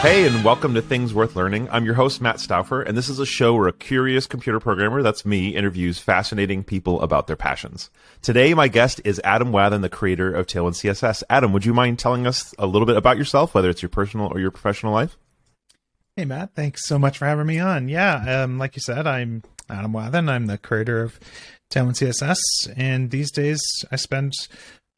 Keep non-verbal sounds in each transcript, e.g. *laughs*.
Hey, and welcome to Things Worth Learning. I'm your host, Matt Stauffer, and this is a show where a curious computer programmer, that's me, interviews fascinating people about their passions. Today, my guest is Adam Wathan, the creator of Tailwind CSS. Adam, would you mind telling us a little bit about yourself, whether it's your personal or your professional life? Hey, Matt, thanks so much for having me on. Yeah, um, like you said, I'm Adam Wathan. I'm the creator of Tailwind CSS, and these days I spend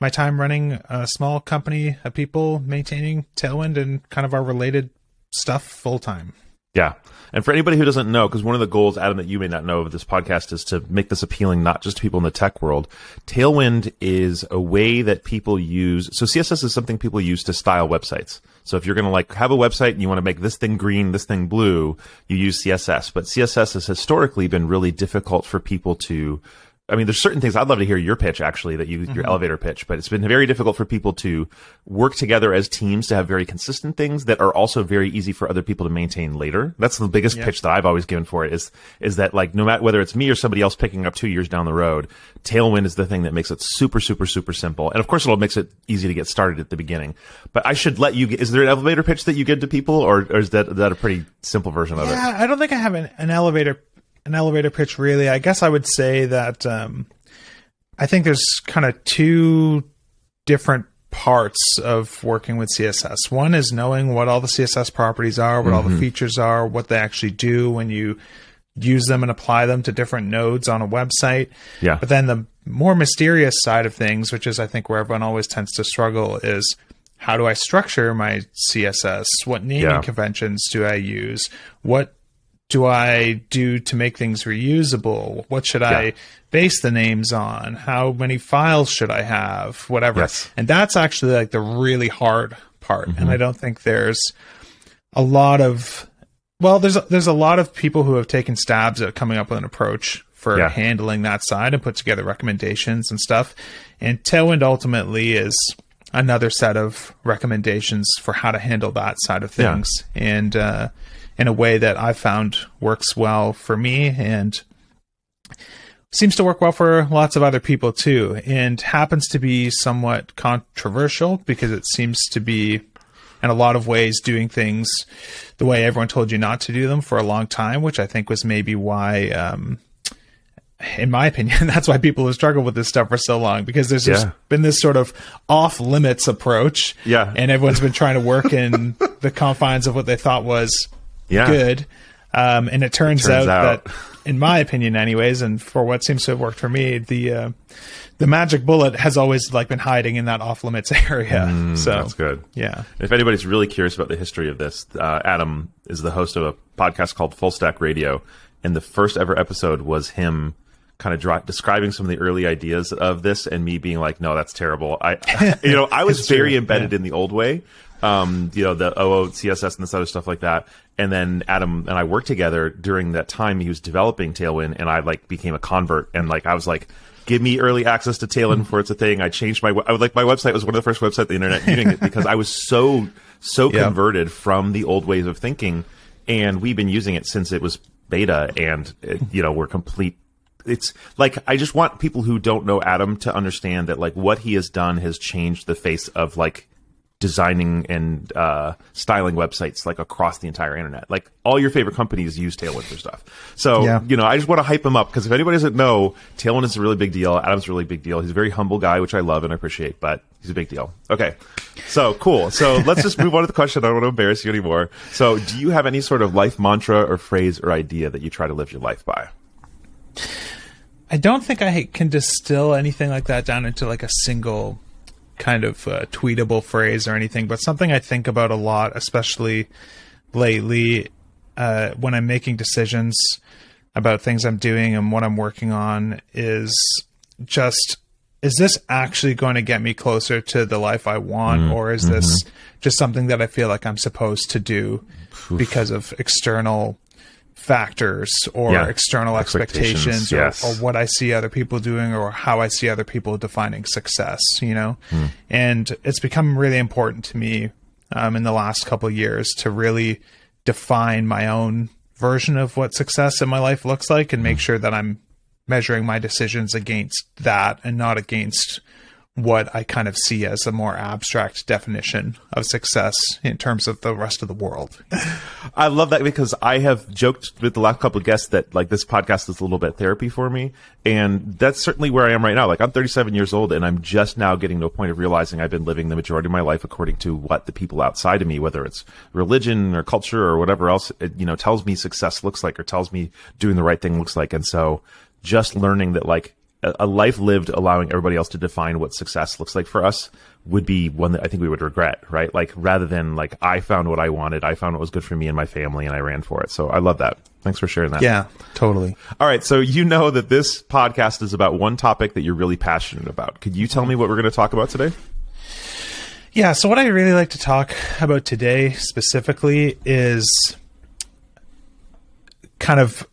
my time running a small company of people maintaining Tailwind and kind of our related stuff full time. Yeah. And for anybody who doesn't know, because one of the goals, Adam, that you may not know of this podcast is to make this appealing not just to people in the tech world. Tailwind is a way that people use. So CSS is something people use to style websites. So if you're going to like have a website and you want to make this thing green, this thing blue, you use CSS. But CSS has historically been really difficult for people to I mean, there's certain things I'd love to hear your pitch actually that you, mm-hmm. your elevator pitch, but it's been very difficult for people to work together as teams to have very consistent things that are also very easy for other people to maintain later. That's the biggest yeah. pitch that I've always given for it is, is that like no matter whether it's me or somebody else picking up two years down the road, Tailwind is the thing that makes it super, super, super simple. And of course, it'll makes it easy to get started at the beginning. But I should let you. Is there an elevator pitch that you give to people, or, or is that that a pretty simple version of yeah, it? I don't think I have an, an elevator an elevator pitch really i guess i would say that um, i think there's kind of two different parts of working with css one is knowing what all the css properties are what mm-hmm. all the mm-hmm. features are what they actually do when you use them and apply them to different nodes on a website yeah but then the more mysterious side of things which is i think where everyone always tends to struggle is how do i structure my css what naming yeah. conventions do i use what do I do to make things reusable? What should yeah. I base the names on? How many files should I have? Whatever. Yes. And that's actually like the really hard part. Mm-hmm. And I don't think there's a lot of well, there's a, there's a lot of people who have taken stabs at coming up with an approach for yeah. handling that side and put together recommendations and stuff. And Tailwind ultimately is another set of recommendations for how to handle that side of things. Yeah. And uh, in a way that I've found works well for me and seems to work well for lots of other people too, and happens to be somewhat controversial because it seems to be, in a lot of ways, doing things the way everyone told you not to do them for a long time, which I think was maybe why. Um, in my opinion, *laughs* that's why people have struggled with this stuff for so long because there's yeah. been this sort of off limits approach. Yeah. And everyone's been trying to work in *laughs* the confines of what they thought was yeah. good. Um, and it turns, it turns out, out, that, in my opinion, anyways, and for what seems to have worked for me, the uh, the magic bullet has always like been hiding in that off limits *laughs* area. Mm, so that's good. Yeah. If anybody's really curious about the history of this, uh, Adam is the host of a podcast called Full Stack Radio, and the first ever episode was him kind of dry, describing some of the early ideas of this and me being like, no, that's terrible. I, *laughs* you know, I was very embedded yeah. in the old way um, you know, the OO, CSS, and this other stuff like that. And then Adam and I worked together during that time he was developing Tailwind, and I like became a convert, and like I was like, give me early access to Tailwind before it's a thing. I changed my, I would like my website was one of the first websites the internet using it because I was so so converted from the old ways of thinking, and we've been using it since it was beta, and it, you know we're complete it's like I just want people who don't know Adam to understand that like what he has done has changed the face of like designing and uh, styling websites like across the entire internet. Like all your favorite companies use Tailwind for stuff. So yeah. you know, I just want to hype him up because if anybody doesn't know, Tailwind is a really big deal. Adam's a really big deal. He's a very humble guy, which I love and appreciate, but he's a big deal. Okay, so cool. So let's just move on to the question. I don't want to embarrass you anymore. So, do you have any sort of life mantra or phrase or idea that you try to live your life by? I don't think I can distill anything like that down into like a single kind of uh, tweetable phrase or anything, but something I think about a lot, especially lately uh, when I'm making decisions about things I'm doing and what I'm working on, is just is this actually going to get me closer to the life I want, mm, or is mm-hmm. this just something that I feel like I'm supposed to do Oof. because of external factors or yeah. external expectations, expectations yes. or, or, what I see other people doing or how I see other people defining success, you know? Mm. And it's become really important to me um, in the last couple years to really define my own version of what success in my life looks like and make mm. sure that I'm measuring my decisions against that and not against what I kind of see as a more abstract definition of success in terms of the rest of the world. I love that because I have joked with the last couple of guests that like this podcast is a little bit therapy for me. And that's certainly where I am right now. Like I'm 37 years old and I'm just now getting to a point of realizing I've been living the majority of my life according to what the people outside of me, whether it's religion or culture or whatever else, it, you know, tells me success looks like or tells me doing the right thing looks like. And so just learning that like a life lived allowing everybody else to define what success looks like for us would be one that I think we would regret, right? Like rather than like I found what I wanted, I found what was good for me and my family and I ran for it. So I love that. Thanks for sharing that. Yeah, totally. All right, so you know that this podcast is about one topic that you're really passionate about. Could you tell me what we're going to talk about today? Yeah, so what I really like to talk about today specifically is kind of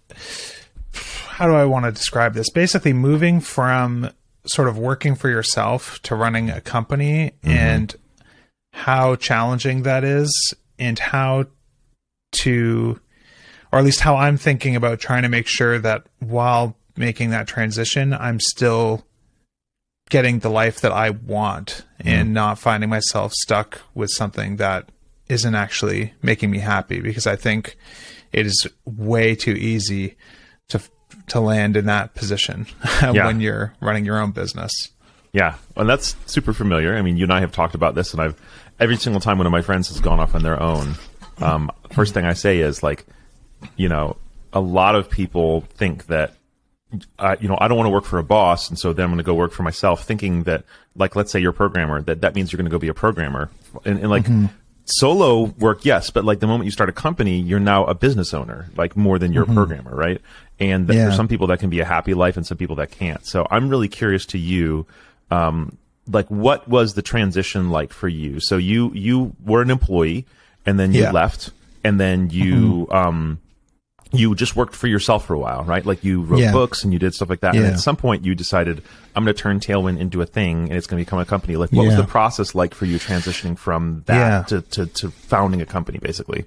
how do I want to describe this? Basically, moving from sort of working for yourself to running a company mm-hmm. and how challenging that is, and how to, or at least how I'm thinking about trying to make sure that while making that transition, I'm still getting the life that I want mm-hmm. and not finding myself stuck with something that isn't actually making me happy because I think it is way too easy to land in that position *laughs* yeah. when you're running your own business. Yeah, and that's super familiar. I mean, you and I have talked about this, and I've every single time one of my friends has gone off on their own. Um, first thing I say is like, you know, a lot of people think that, uh, you know, I don't want to work for a boss, and so then I'm going to go work for myself, thinking that, like, let's say you're a programmer, that that means you're going to go be a programmer, and, and like. Mm-hmm solo work, yes, but like the moment you start a company, you're now a business owner, like more than you're mm-hmm. a programmer, right? And yeah. for some people that can be a happy life and some people that can't. So I'm really curious to you, um, like what was the transition like for you? So you, you were an employee and then you yeah. left and then you, mm-hmm. um, you just worked for yourself for a while, right? Like you wrote yeah. books and you did stuff like that. Yeah. And at some point you decided, I'm going to turn Tailwind into a thing and it's going to become a company. Like what yeah. was the process like for you transitioning from that to, to, to founding a company basically?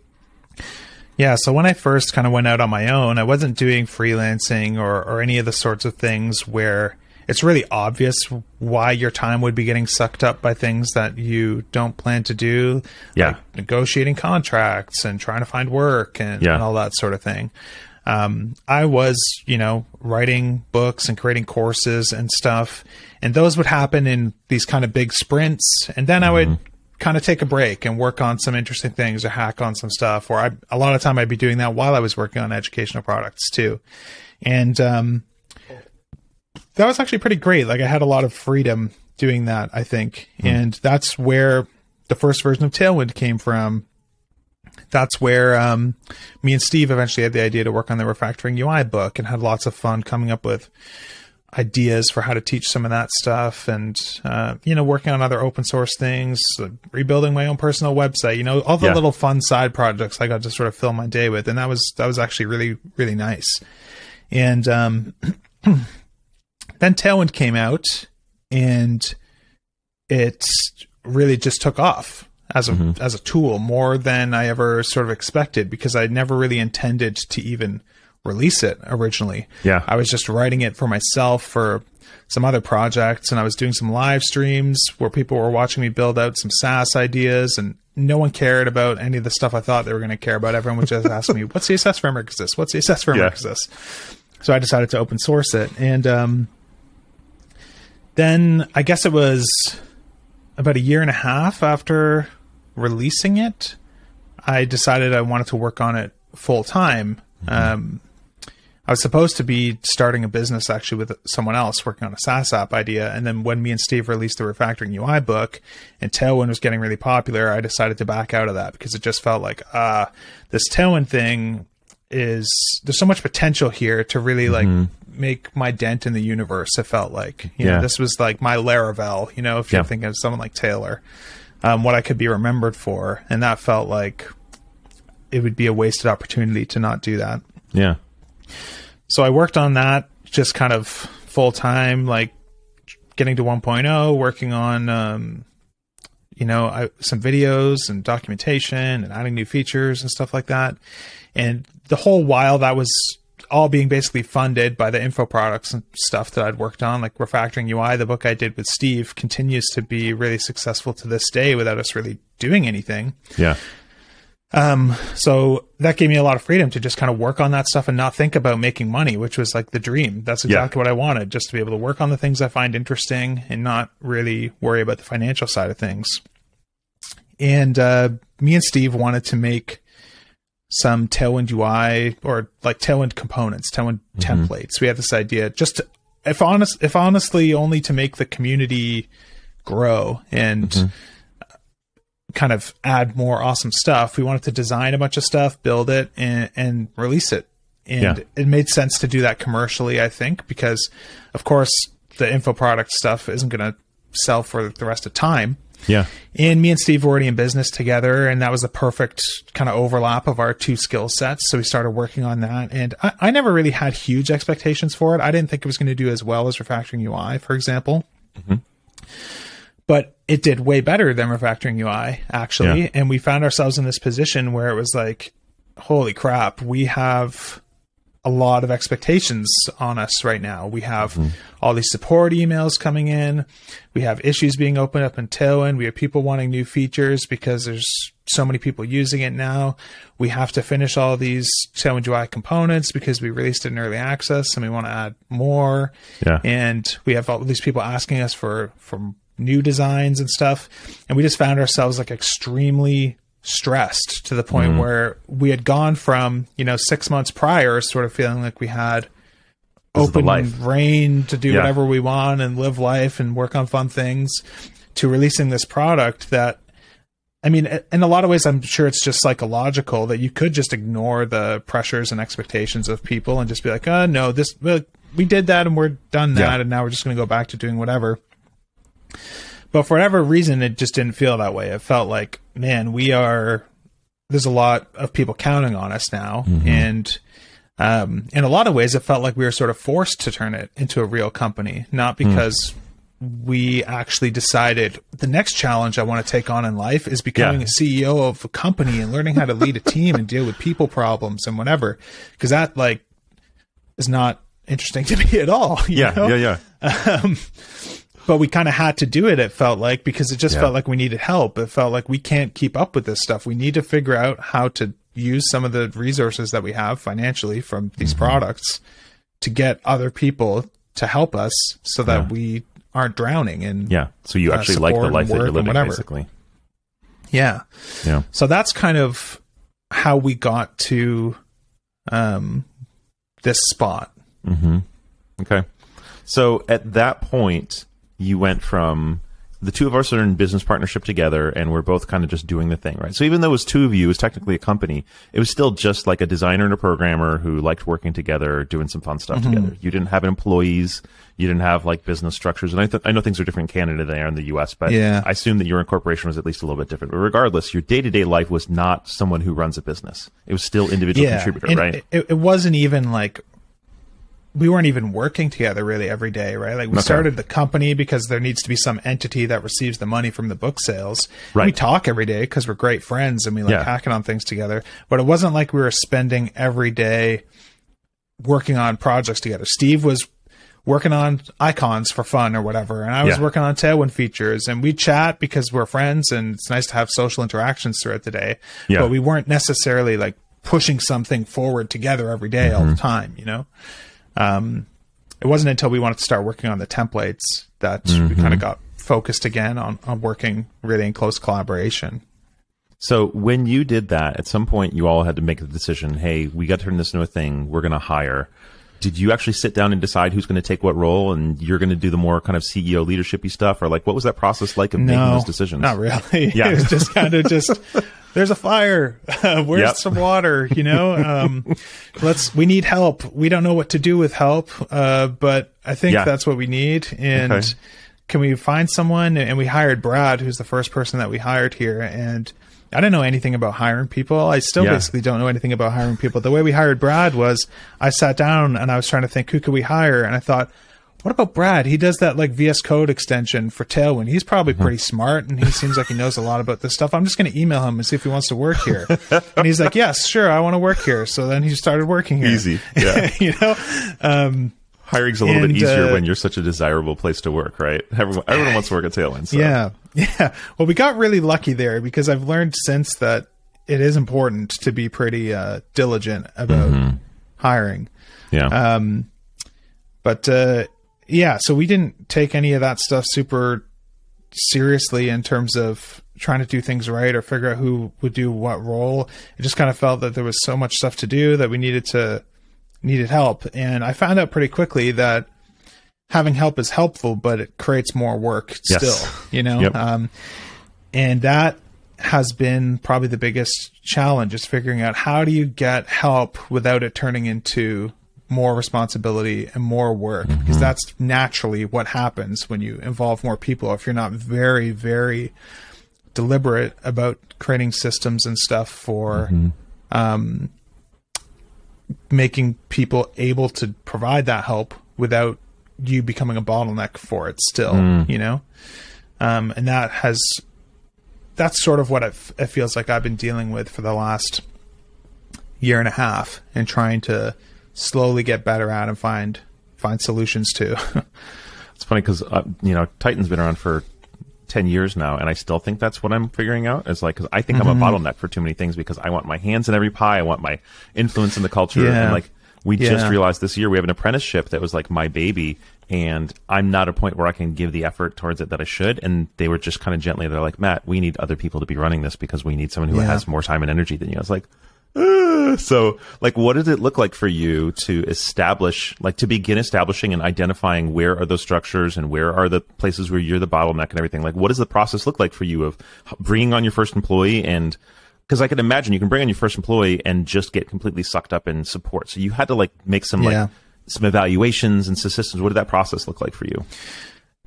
Yeah. So when I first kind of went out on my own, I wasn't doing freelancing or, or any of the sorts of things where it's really obvious why your time would be getting sucked up by things that you don't plan to do. Yeah. Like negotiating contracts and trying to find work and, yeah. and all that sort of thing. Um, I was, you know, writing books and creating courses and stuff, and those would happen in these kind of big sprints. And then mm-hmm. I would mm-hmm. kind of take a break and work on some interesting things or hack on some stuff. Or I, a lot of time I'd be doing that while I was working on educational products too. And, um, that was actually pretty great. Like I had a lot of freedom doing that, I think. Mm. And that's where the first version of Tailwind came from. That's where um, me and Steve eventually had the idea to work on the refactoring UI book and had lots of fun coming up with ideas for how to teach some of that stuff and uh, you know working on other open source things rebuilding my own personal website you know all the yeah. little fun side projects i got to sort of fill my day with and that was that was actually really really nice and um, *clears throat* Then Tailwind came out and it really just took off as a mm-hmm. as a tool more than I ever sort of expected because I never really intended to even release it originally. Yeah. I was just writing it for myself for some other projects and I was doing some live streams where people were watching me build out some SaaS ideas and no one cared about any of the stuff I thought they were going to care about. Everyone would just ask me, *laughs* "What's the CSS framework is this? What's the CSS framework yeah. is this?" So I decided to open source it and um, then I guess it was about a year and a half after releasing it, I decided I wanted to work on it full time. Mm-hmm. Um, I was supposed to be starting a business actually with someone else working on a SaaS app idea. And then when me and Steve released the refactoring UI book and Tailwind was getting really popular, I decided to back out of that because it just felt like, ah, uh, this Tailwind thing is, there's so much potential here to really like mm-hmm make my dent in the universe. It felt like, you yeah. know, this was like my Laravel. You know, if you're thinking of someone like Taylor, um, what I could be remembered for, and that felt like it would be a wasted opportunity to not do that. Yeah. So I worked on that just kind of full time, like getting to 1.0, working on, um, you know, I, some videos and documentation and adding new features and stuff like that. And the whole while that was all being basically funded by the info products and stuff that I'd worked on, like refactoring UI. The book I did with Steve continues to be really successful to this day without us really doing anything. Yeah. Um, so that gave me a lot of freedom to just kind of work on that stuff and not think about making money, which was like the dream. That's exactly yeah. what I wanted, just to be able to work on the things I find interesting and not really worry about the financial side of things. And uh, me and Steve wanted to make some Tailwind UI or like Tailwind components, Tailwind mm-hmm. templates. We had this idea just to, if honest, if honestly, only to make the community grow and mm-hmm. kind of add more awesome stuff. We wanted to design a bunch of stuff, build it, and, and release it. And yeah. it made sense to do that commercially, I think, because of course the info product stuff isn't going to sell for the rest of time. Yeah. And me and Steve were already in business together, and that was the perfect kind of overlap of our two skill sets. So we started working on that. And I, I never really had huge expectations for it. I didn't think it was going to do as well as refactoring UI, for example. Mm-hmm. But it did way better than refactoring UI, actually. Yeah. And we found ourselves in this position where it was like, holy crap, we have a lot of expectations on us right now. We have mm-hmm. all these support emails coming in. We have issues being opened up in Tailwind. We have people wanting new features because there's so many people using it now. We have to finish all these Tailwind UI components because we released it in early access and we want to add more. Yeah. And we have all these people asking us for, for new designs and stuff. And we just found ourselves like extremely stressed to the point mm-hmm. where we had gone from you know six months prior sort of feeling like we had this open rein to do yeah. whatever we want and live life and work on fun things to releasing this product that I mean, in a lot of ways, I'm sure it's just psychological that you could just ignore the pressures and expectations of people and just be like, oh, no, this, we did that and we're done that. Yeah. And now we're just going to go back to doing whatever. But for whatever reason, it just didn't feel that way. It felt like, man, we are. There's a lot of people counting on us now, mm-hmm. and um, in a lot of ways, it felt like we were sort of forced to turn it into a real company, not hmm. because mm. we actually decided the next challenge I want to take on in life is becoming yeah. a CEO of a company and learning how to lead a team and deal with people problems and whatever. Because that like is not interesting *laughs* to me at all. yeah, know? yeah, yeah, *laughs* um, but we kind of had to do it. It felt like because it just yeah. felt like we needed help. It felt like we can't keep up with this stuff. We need to figure out how to use some of the resources that we have financially from these mm-hmm. products to get other people to help us so that yeah. we aren't drowning and yeah so you uh, actually uh, like the life that you're living basically yeah yeah so that's kind of how we got to um this spot mm-hmm. okay so at that point you went from the two of us are in business partnership together and we're both kind of just doing the thing, right? So even though it was two of you, it was technically a company, it was still just like a designer and a programmer who liked working together, doing some fun stuff mm-hmm. together. You didn't have employees, you didn't have like business structures. And I, th- I know things are different in Canada than they are in the US, but yeah. I assume that your incorporation was at least a little bit different. But regardless, your day to day life was not someone who runs a business. It was still individual yeah. contributor, and right? It, it wasn't even like we weren't even working together really every day, right? Like we okay. started the company because there needs to be some entity that receives the money from the book sales. Right. We talk every day because we're great friends and we like yeah. hacking on things together. But it wasn't like we were spending every day working on projects together. Steve was working on icons for fun or whatever, and I was yeah. working on Tailwind features, and we chat because we're friends and it's nice to have social interactions throughout the day. Yeah. But we weren't necessarily like pushing something forward together every day mm-hmm. all the mm-hmm. time, you know? Um, it wasn't until we wanted to start working on the templates that mm-hmm. we kind of got focused again on, on working really in close collaboration. So when you did that, at some point you all had to make the decision, hey, we got to turn this into a thing. We're going to hire. Did you actually sit down and decide who's going to take what role and you're going to do the more kind of CEO leadershipy stuff or like what was that process like of no, making those decisions? Not really. *laughs* Yeah. it was just kind of just *laughs* there's a fire. *laughs* where's yep. some water? You know, *laughs* um, let's, we need help. We don't know what to do with help. Uh, but I think yeah. that's what we need. And okay. can we find someone? And we hired Brad, who's the first person that we hired here. And I didn't know anything about hiring people. I still yeah. basically don't know anything about hiring people. The way we hired Brad was I sat down and I was trying to think, who could we hire? And I thought, what about Brad? He does that like VS Code extension for Tailwind. He's probably Mm-hmm. pretty smart and he seems like he knows a lot about this stuff. I'm just going to email him and see if he wants to work here. and he's like, yes, sure, I want to work here. So then he started working here. Easy. Yeah. *laughs* you know? Um, Hiring's a little And, bit easier uh, when you're such a desirable place to work, right? Everyone, everyone wants to work at Tailwind. So. Yeah. *laughs* Yeah. Well, we got really lucky there because I've learned since that it is important to be pretty uh, diligent about Mm-hmm. hiring. Yeah. Um, but uh, yeah, so we didn't take any of that stuff super seriously in terms of trying to do things right or figure out who would do what role. It just kind of felt that there was so much stuff to do that we needed to needed help, and I found out pretty quickly that having help is helpful, but it creates more work Yes. still. You know, Yep. um, and that has been probably the biggest challenge is figuring out how do you get help without it turning into more responsibility and more work because that's naturally what happens when you involve more people. If you're not very very deliberate about creating systems and stuff for um, making people able to provide that help without you becoming a bottleneck for it still you know? Um, and that has that's sort of what it, f- it feels like I've been dealing with for the last year and a half and trying to slowly get better at and find find solutions to. *laughs* It's funny because uh, you know Tighten's been around for ten years now, and I still think that's what I'm figuring out. Is like because I think I'm Mm-hmm. a bottleneck for too many things because I want my hands in every pie. I want my influence in the culture, Yeah. and like we just realized this year we have an apprenticeship that was like my baby, and I'm not a point where I can give the effort towards it that I should. And they were just kind of gently, they're like, Matt, we need other people to be running this because we need someone who Yeah. has more time and energy than you. I was like. *sighs* So, like, what does it look like for you to establish, like, to begin establishing and identifying where are those structures and where are the places where you're the bottleneck and everything? Like, what does the process look like for you of bringing on your first employee and because I can imagine you can bring on your first employee and just get completely sucked up in support. So you had to like make some Yeah. like some evaluations and systems. What did that process look like for you?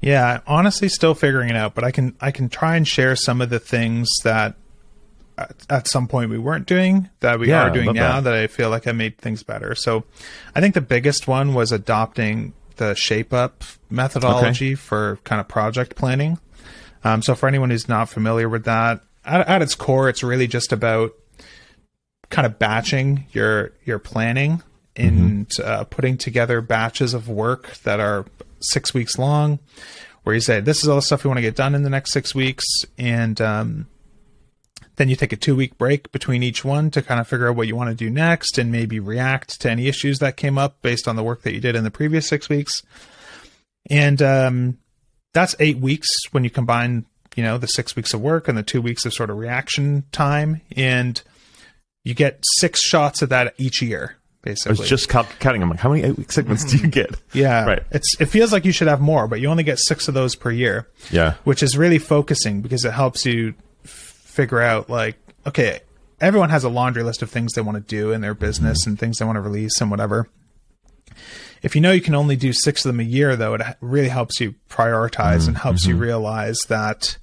yeah, honestly, still figuring it out, but I can I can try and share some of the things that at, at some point we weren't doing that we Yeah, are doing now that. that. I feel like I made things better. So, I think the biggest one was adopting the shape up methodology for kind of project planning. Um, so for anyone who's not familiar with that, at, at its core, it's really just about kind of batching your your planning and uh, putting together batches of work that are six weeks long, where you say this is all the stuff we want to get done in the next six weeks, and um, then you take a two week break between each one to kind of figure out what you want to do next and maybe react to any issues that came up based on the work that you did in the previous six weeks. And um, that's eight weeks when you combine, you know, the six weeks of work and the two weeks of sort of reaction time. And you get six shots of that each year, Basically. I was just counting. I'm like, how many eight week segments do you get? yeah. Right. It's, it feels like you should have more, but you only get six of those per year Yeah. which is really focusing because it helps you figure out like okay everyone has a laundry list of things they want to do in their business and things they want to release and whatever. If you know you can only do six of them a year though it really helps you prioritize and helps you mm-hmm. realize that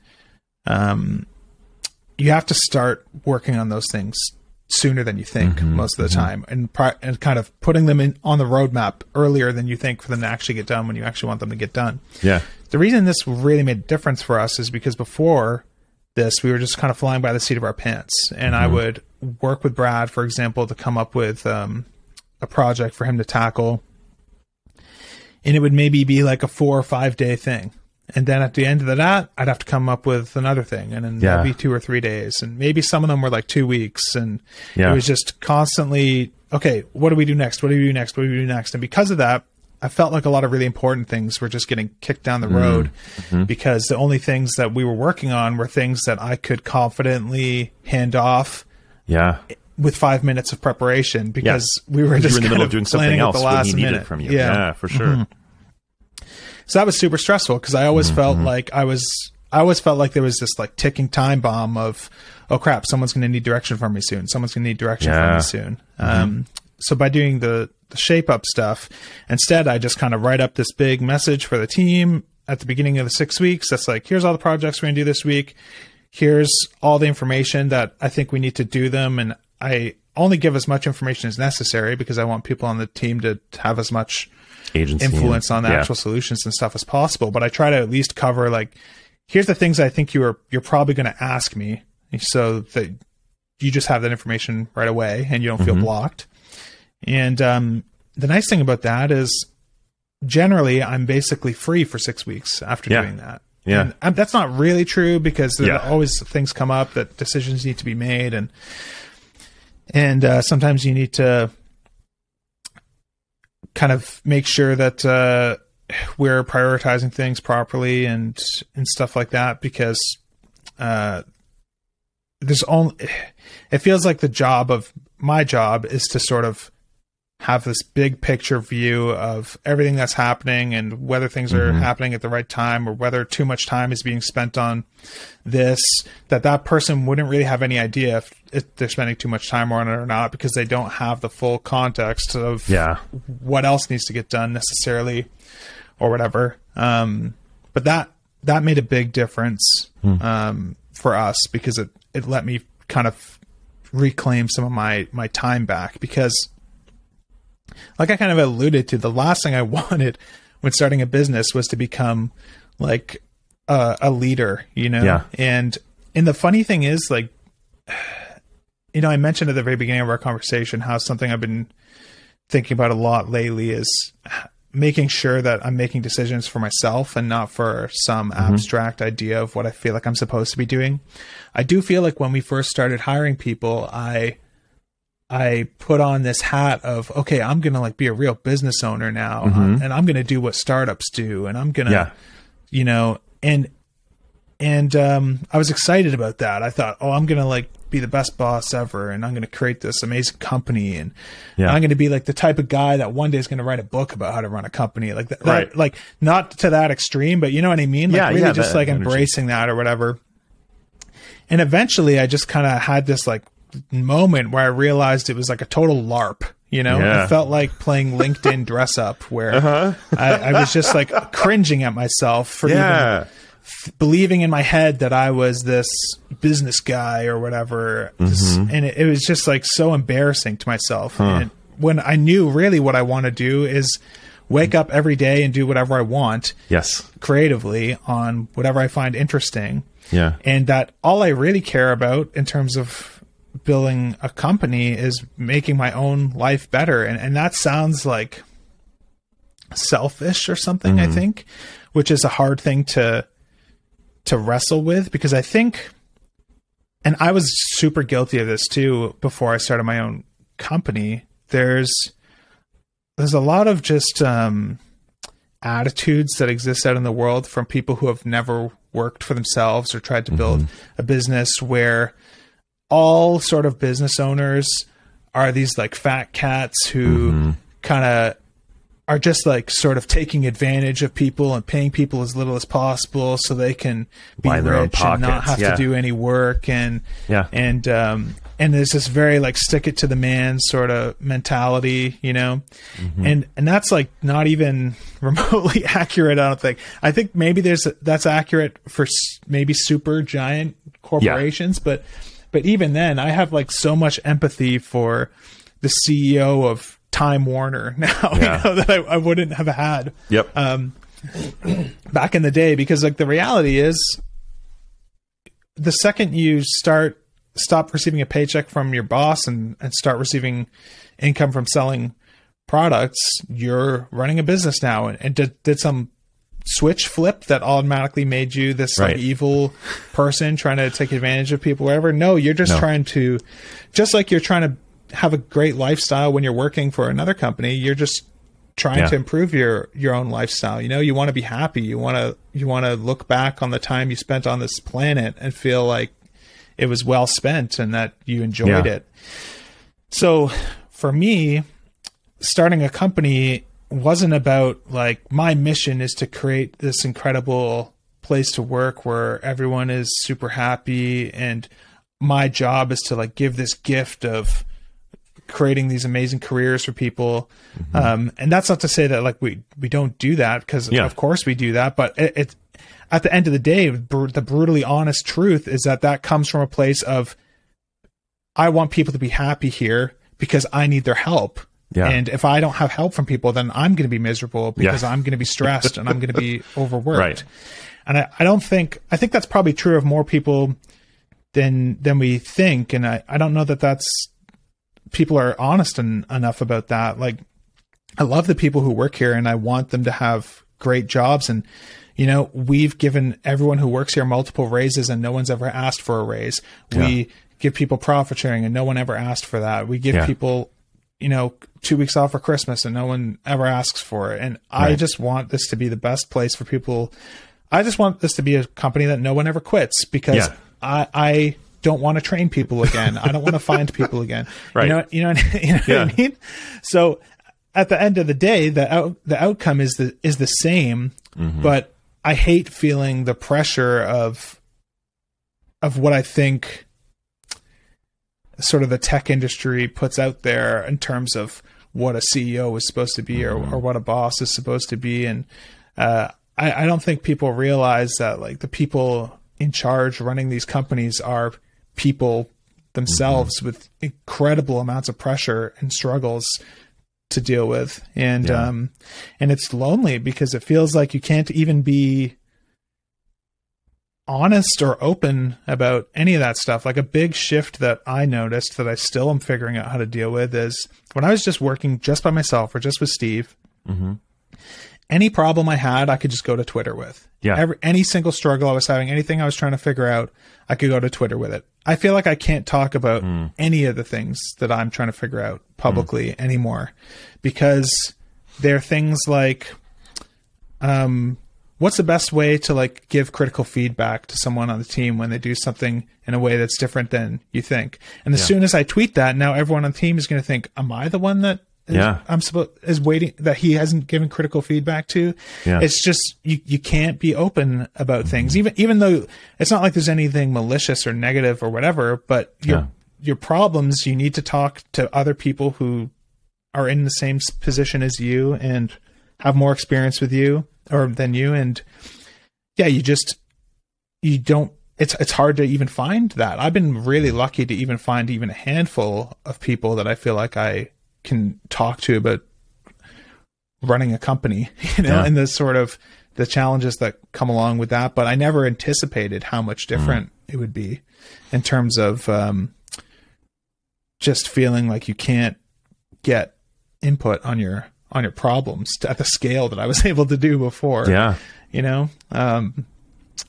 um, you have to start working on those things sooner than you think mm-hmm. most of the mm-hmm. time and pri- and kind of putting them in on the roadmap earlier than you think for them to actually get done when you actually want them to get done. Yeah. the reason this really made a difference for us is because before this, we were just kind of flying by the seat of our pants. And I would work with Brad, for example, to come up with um, a project for him to tackle. And it would maybe be like a four or five day thing. And then at the end of that, I'd have to come up with another thing. And then Yeah. that'd be two or three days. And maybe some of them were like two weeks. And Yeah. it was just constantly, okay, what do we do next? What do we do next? What do we do next? And because of that, I felt like a lot of really important things were just getting kicked down the mm-hmm. road mm-hmm. because the only things that we were working on were things that I could confidently hand off Yeah. with five minutes of preparation because we were just were in the middle of doing something at else the when last he needed minute. from you. Yeah, for sure. Mm-hmm. so that was super stressful because I always felt like I was I always felt like there was this like ticking time bomb of oh crap someone's going to need direction from me soon. Someone's going to need direction from me soon. Um, so by doing the the shape up stuff, instead I just kind of write up this big message for the team at the beginning of the six weeks. That's like here's all the projects we're going to do this week. Here's all the information that I think we need to do them, and I only give as much information as necessary because I want people on the team to have as much Agency influence on the yeah. actual solutions and stuff as possible. But I try to at least cover like, here's the things I think you're you're probably going to ask me, so that you just have that information right away and you don't feel Mhm. blocked. And um, the nice thing about that is, generally, I'm basically free for six weeks after Yeah. doing that. Yeah. And um, that's not really true because there Yeah. are always things come up that decisions need to be made, and and uh, sometimes you need to kind of make sure that uh, we're prioritizing things properly and and stuff like that because uh, there's only it feels like the job of my job is to sort of have this big picture view of everything that's happening and whether things are Mhm. happening at the right time or whether too much time is being spent on this that that person wouldn't really have any idea if, if they're spending too much time on it or not because they don't have the full context of Yeah. what else needs to get done necessarily or whatever um, but that that made a big difference um, for us because it it let me kind of reclaim some of my my time back because like I kind of alluded to, the last thing I *laughs* wanted when starting a business was to become like a, a leader, you know? Yeah. And and the funny thing is, like, *sighs* you know, I mentioned at the very beginning of our conversation how something I've been thinking about a lot lately is making sure that I'm making decisions for myself and not for some mm-hmm. abstract idea of what I feel like I'm supposed to be doing. I do feel like when we first started hiring people, I I put on this hat of okay, I'm gonna like be a real business owner now, Mhm. and I'm gonna do what startups do, and I'm gonna, Yeah. you know, and and um, I was excited about that. I thought, oh, I'm gonna like be the best boss ever, and I'm gonna create this amazing company, and Yeah. I'm gonna be like the type of guy that one day is gonna write a book about how to run a company, like that, Right. that like not to that extreme, but you know what I mean? Like Yeah, really yeah, just that like embracing that or whatever. And eventually, I just kind of had this like moment where I realized it was like a total LARP. You know, Yeah. it felt like playing LinkedIn dress up, where Uh-huh. I, I was just like cringing at myself for even Yeah. believing in my head that I was this business guy or whatever. Mm-hmm. and it, it was just like so embarrassing to myself. And when I knew really what I want to do is wake up every day and do whatever I want Yes. creatively on whatever I find interesting. Yeah. And that all I really care about in terms of building a company is making my own life better. And, and that sounds like selfish or something, I think, which is a hard thing to to wrestle with because I think and I was super guilty of this too before I started my own company. There's there's a lot of just um attitudes that exist out in the world from people who have never worked for themselves or tried to build a business where all sort of business owners are these like fat cats who kind of are just like sort of taking advantage of people and paying people as little as possible so they can be own rich and not have yeah. to do any work and Yeah. and um and there's this very like stick it to the man sort of mentality you know Mm-hmm. and and that's like not even *laughs* remotely accurate i don't think i think maybe there's that's accurate for maybe super giant corporations but but even then i have like so much empathy for the ceo of time warner *laughs* now Yeah. you know that I, I wouldn't have had Yep. um, back in the day because like the reality is the second you start stop receiving a paycheck from your boss and, and start receiving income from selling products you're running a business now and, and did, did some switch flip that automatically made you this Right. like evil person trying to take advantage of people wherever no you're just No. trying to just like you're trying to have a great lifestyle when you're working for another company you're just trying Yeah. to improve your your own lifestyle you know you want to be happy you want to you want to look back on the time you spent on this planet and feel like it was well spent and that you enjoyed Yeah. it so for me starting a company wasn't about like my mission is to create this incredible place to work where everyone is super happy and my job is to like give this gift of creating these amazing careers for people um, and that's not to say that like we we don't do that because Yeah. of course we do that but it, it at the end of the day br- the brutally honest truth is that that comes from a place of I want people to be happy here because I need their help. Yeah. And if I don't have help from people, then I'm going to be miserable because yeah. I'm going to be stressed and I'm going to be *laughs* overworked. Right. And I, I don't think, I think that's probably true of more people than, than we think. And I, I don't know that that's, people are honest en- enough about that. Like, I love the people who work here and I want them to have great jobs. And, you know, we've given everyone who works here multiple raises and no one's ever asked for a raise. Yeah. We give people profit sharing and no one ever asked for that. We give yeah. people, you know, two weeks off for Christmas and no one ever asks for it. And right. I just want this to be the best place for people. I just want this to be a company that no one ever quits because yeah. I, I don't want to train people again. I don't want to find people again. *laughs* Right. You know, you know, *laughs* you know yeah. what I mean? So at the end of the day, the out, the outcome is the is the same, mm-hmm. but I hate feeling the pressure of of what I think sort of the tech industry puts out there in terms of what a CEO is supposed to be mm-hmm. or, or what a boss is supposed to be. And uh, I, I don't think people realize that like the people in charge running these companies are people themselves mm-hmm. with incredible amounts of pressure and struggles to deal with and yeah. um and it's lonely because it feels like you can't even be honest or open about any of that stuff. Like a big shift that I noticed that I still am figuring out how to deal with is when I was just working just by myself or just with Steve. Mm-hmm. Any problem I had, I could just go to Twitter with. Yeah. Every, any single struggle I was having, anything I was trying to figure out, I could go to Twitter with it. I feel like I can't talk about mm. any of the things that I'm trying to figure out publicly mm. anymore because there are things like, um, what's the best way to like give critical feedback to someone on the team when they do something in a way that's different than you think and as yeah. soon as i tweet that now everyone on the team is going to think am i the one that is, yeah i'm supposed is waiting that he hasn't given critical feedback to yeah. it's just you you can't be open about mm-hmm. things even even though it's not like there's anything malicious or negative or whatever but your yeah. your problems you need to talk to other people who are in the same position as you and have more experience with you or than you and yeah you just you don't it's it's hard to even find that i've been really lucky to even find even a handful of people that i feel like i can talk to about running a company *laughs* you know yeah. and the sort of the challenges that come along with that but i never anticipated how much mm. different mm. it would be in terms of um, just feeling like you can't get input on your on your problems at the scale that I was *laughs* able to do before. Yeah. You know? Um,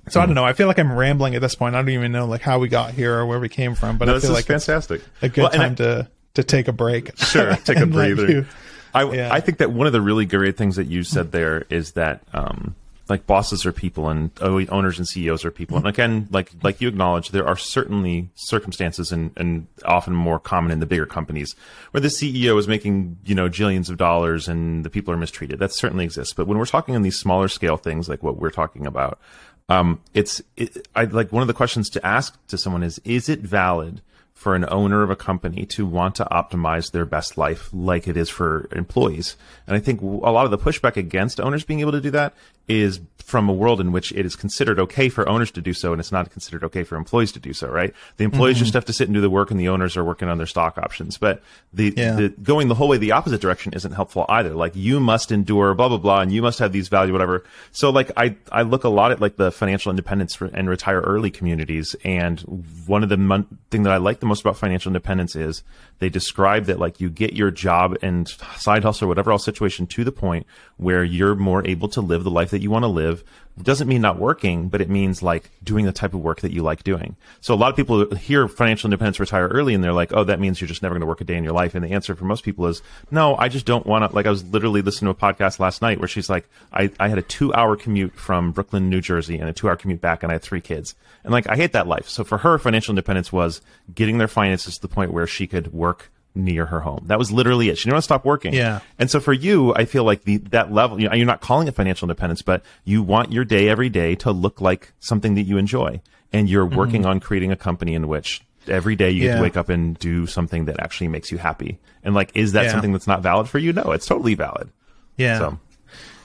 so I don't know. I feel like I'm rambling at this point. I don't even know like how we got here or where we came from, but no, I feel like fantastic. a good well, time I, to to take a break. *laughs* Sure, take a *laughs* breather. I yeah. I think that one of the really great things that you said there is that um, like bosses are people and owners and CEOs are people. And again, like like you acknowledge, there are certainly circumstances and, and often more common in the bigger companies where the CEO is making, you know, jillions of dollars and the people are mistreated. That certainly exists. But when we're talking on these smaller scale things like what we're talking about, um, it's it, I like one of the questions to ask to someone is, is it valid for an owner of a company to want to optimize their best life like it is for employees. And I think a lot of the pushback against owners being able to do that is from a world in which it is considered okay for owners to do so and it's not considered okay for employees to do so, right? The employees mm-hmm. just have to sit and do the work and the owners are working on their stock options. But the, yeah. the going the whole way the opposite direction isn't helpful either. Like you must endure blah blah blah and you must have these value whatever. So like I I look a lot at like the financial independence and retire early communities and one of the mon- thing that I like the most about financial independence is they describe that like you get your job and side hustle or whatever else situation to the point where you're more able to live the life that you want to live doesn't mean not working, but it means like doing the type of work that you like doing. So a lot of people hear financial independence retire early and they're like, oh, that means you're just never going to work a day in your life. And the answer for most people is, no, I just don't want to. Like I was literally listening to a podcast last night where she's like, I, I had a two hour commute from Brooklyn, New Jersey and a two hour commute back and I had three kids. And like, I hate that life. So for her, financial independence was getting their finances to the point where she could work near her home. That was literally it. She didn't want to stop working. Yeah. And so for you, I feel like the that level, you know, you're not calling it financial independence, but you want your day every day to look like something that you enjoy, and you're mm-hmm. working on creating a company in which every day you yeah. get to wake up and do something that actually makes you happy. And like, is that yeah. something that's not valid for you? No, it's totally valid. Yeah. So.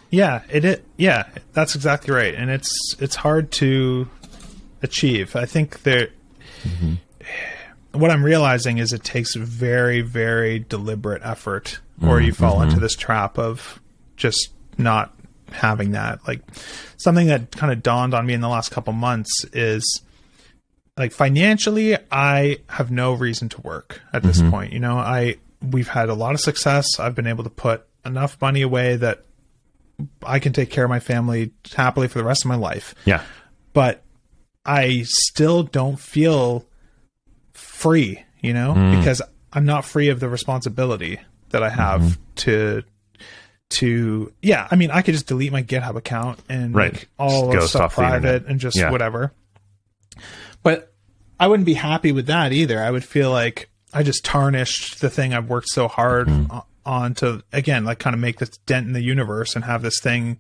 Yeah, it, it yeah, that's exactly right. And it's it's hard to achieve. I think there mm-hmm what I'm realizing is it takes very, very deliberate effort, or you fall Mm-hmm. into this trap of just not having that. Like something that kind of dawned on me in the last couple months is like financially, I have no reason to work at this Mm-hmm. point. You know, I we've had a lot of success. I've been able to put enough money away that I can take care of my family happily for the rest of my life Yeah. but I still don't feel free, you know, Mm. because I'm not free of the responsibility that I have Mm-hmm. to to yeah, I mean, I could just delete my GitHub account and Right. make all of stuff private and just Yeah. whatever. But I wouldn't be happy with that either. I would feel like I just tarnished the thing I've worked so hard Mm-hmm. on to again, like kind of make this dent in the universe and have this thing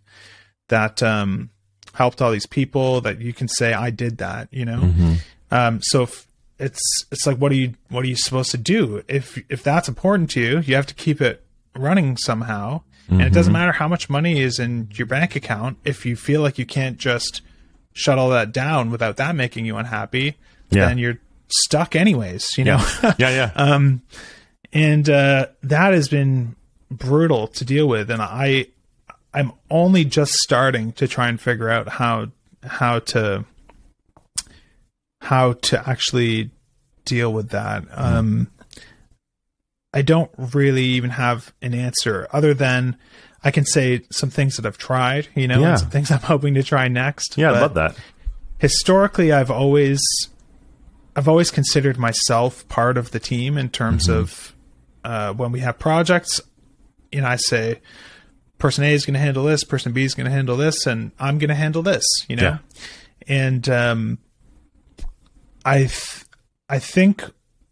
that um helped all these people that you can say I did that, you know. Mm-hmm. Um, so if it's it's like what are you what are you supposed to do if if that's important to you? You have to keep it running somehow, and it Mm-hmm. doesn't matter how much money is in your bank account. If you feel like you can't just shut all that down without that making you unhappy, Yeah. then you're stuck anyways. You know. Yeah. Yeah. *laughs* Um, and uh, that has been brutal to deal with and i i'm only just starting to try and figure out how how to how to actually deal with that um i don't really even have an answer other than i can say some things that i've tried you know Yeah. and some things *laughs* i'm hoping to try next yeah. I love that. historically I've always I've always considered myself part of the team in terms of uh, when we have projects. You know, I say person A is going to handle this, person B is going to handle this, and I'm going to handle this. You know, Yeah. and um, I th- I think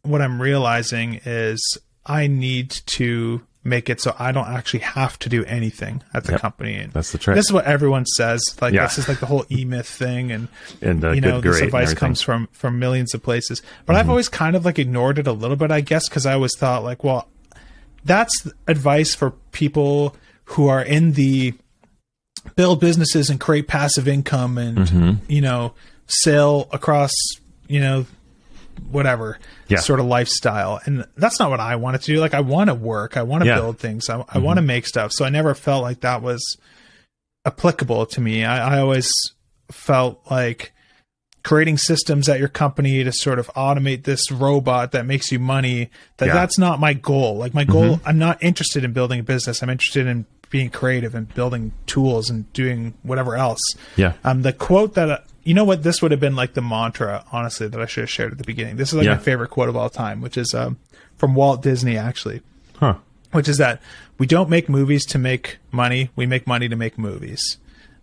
what I'm realizing is I need to make it so I don't actually have to do anything at the Yep. company. And That's the trick. this is what everyone says. Like Yeah. this is like the whole E Myth thing, and And uh, you know good this advice comes from from millions of places. But I've always kind of like ignored it a little bit, I guess, because I always thought like, well, that's advice for people who are in the build businesses and create passive income and Mm-hmm. you know sell across you know whatever Yeah. sort of lifestyle and that's not what i wanted to do like i want to work i want to Yeah. Mm-hmm. build things i, I want to make stuff so i never felt like that was applicable to me I, I always felt like creating systems at your company to sort of automate this robot that makes you money that Yeah. Mm-hmm. that's not my goal like my goal i'm not interested in building a business i'm interested in being creative and building tools and doing whatever else Yeah. um the quote that you know what this would have been like the mantra honestly that i should have shared at the beginning this is like Yeah. my favorite quote of all time which is um, from walt disney actually Huh. which is that we don't make movies to make money we make money to make movies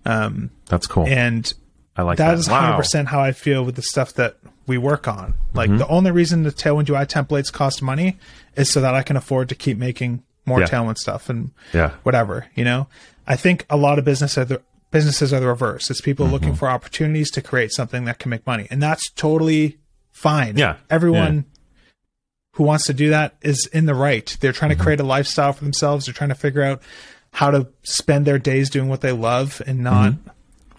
um, That's cool. and I like that. that is Wow. 100% how I feel with the stuff that we work on. Like Mm-hmm. the only reason the Tailwind UI templates cost money is so that I can afford to keep making more Yeah. Tailwind stuff and Yeah. whatever, you know? I think a lot of business are businesses are the reverse. It's people Mm-hmm. looking for opportunities to create something that can make money. And that's totally fine. Yeah. Everyone who wants to do that is in the right. They're trying Mm-hmm. to create a lifestyle for themselves. They're trying to figure out how to spend their days doing what they love and not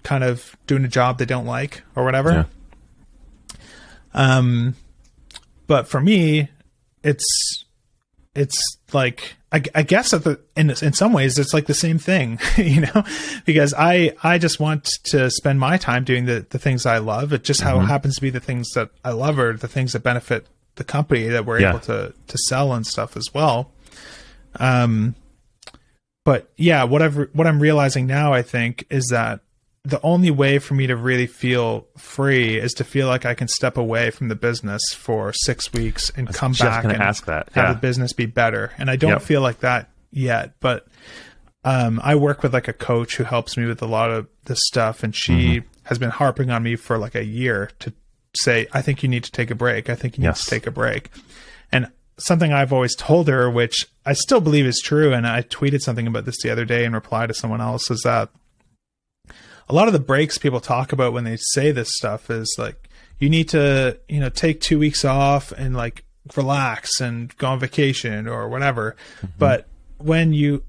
kind of doing a job they don't like or whatever. Mm-hmm. Yeah. Um, but for me, it's it's like I, I guess that the in in some ways it's like the same thing, *laughs* you know, because I I just want to spend my time doing the the things I love. It just how Mm-hmm. happens to be the things that I love are the things that benefit the company that we're Yeah. able to to sell and stuff as well. Um, but yeah, whatever what I'm realizing now, I think, is that the only way for me to really feel free is to feel like I can step away from the business for six weeks and come back and ask that. have Yeah. the business be better. And I don't Yep. feel like that yet, but um, I work with like a coach who helps me with a lot of this stuff, and she Mm-hmm. has been harping on me for like a year to say, "I think you need to take a break. I think you need Yes. to take a break." And something I've always told her, which I still believe is true, and I tweeted something about this the other day in reply to someone else, is that a lot of the breaks people talk about when they say this stuff is like you need to you know take two weeks off and like relax and go on vacation or whatever. Mm-hmm. But when you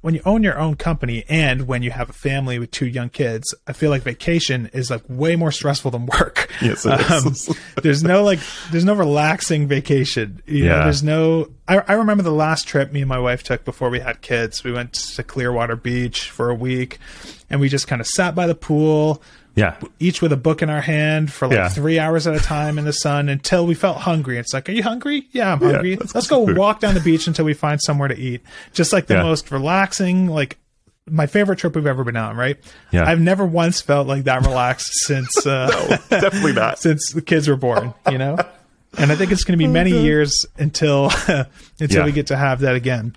when you own your own company and when you have a family with two young kids, I feel like vacation is like way more stressful than work. Yes, um, there's no like, there's no relaxing vacation. You yeah. know, there's no. I, I remember the last trip me and my wife took before we had kids. We went to Clearwater Beach for a week, and we just kind of sat by the pool yeah. Each with a book in our hand for like yeah. three hours at a time in the sun until we felt hungry. It's like, are you hungry? Yeah, I'm hungry. Yeah, let's, go walk down the beach until we find somewhere to eat. Just like the most relaxing, like my favorite trip we've ever been on, right? Yeah. I've never once felt like that relaxed *laughs* since uh, no, definitely not. *laughs* since the kids were born, you know? and I think it's going to be many years until *laughs* until we get to have that again.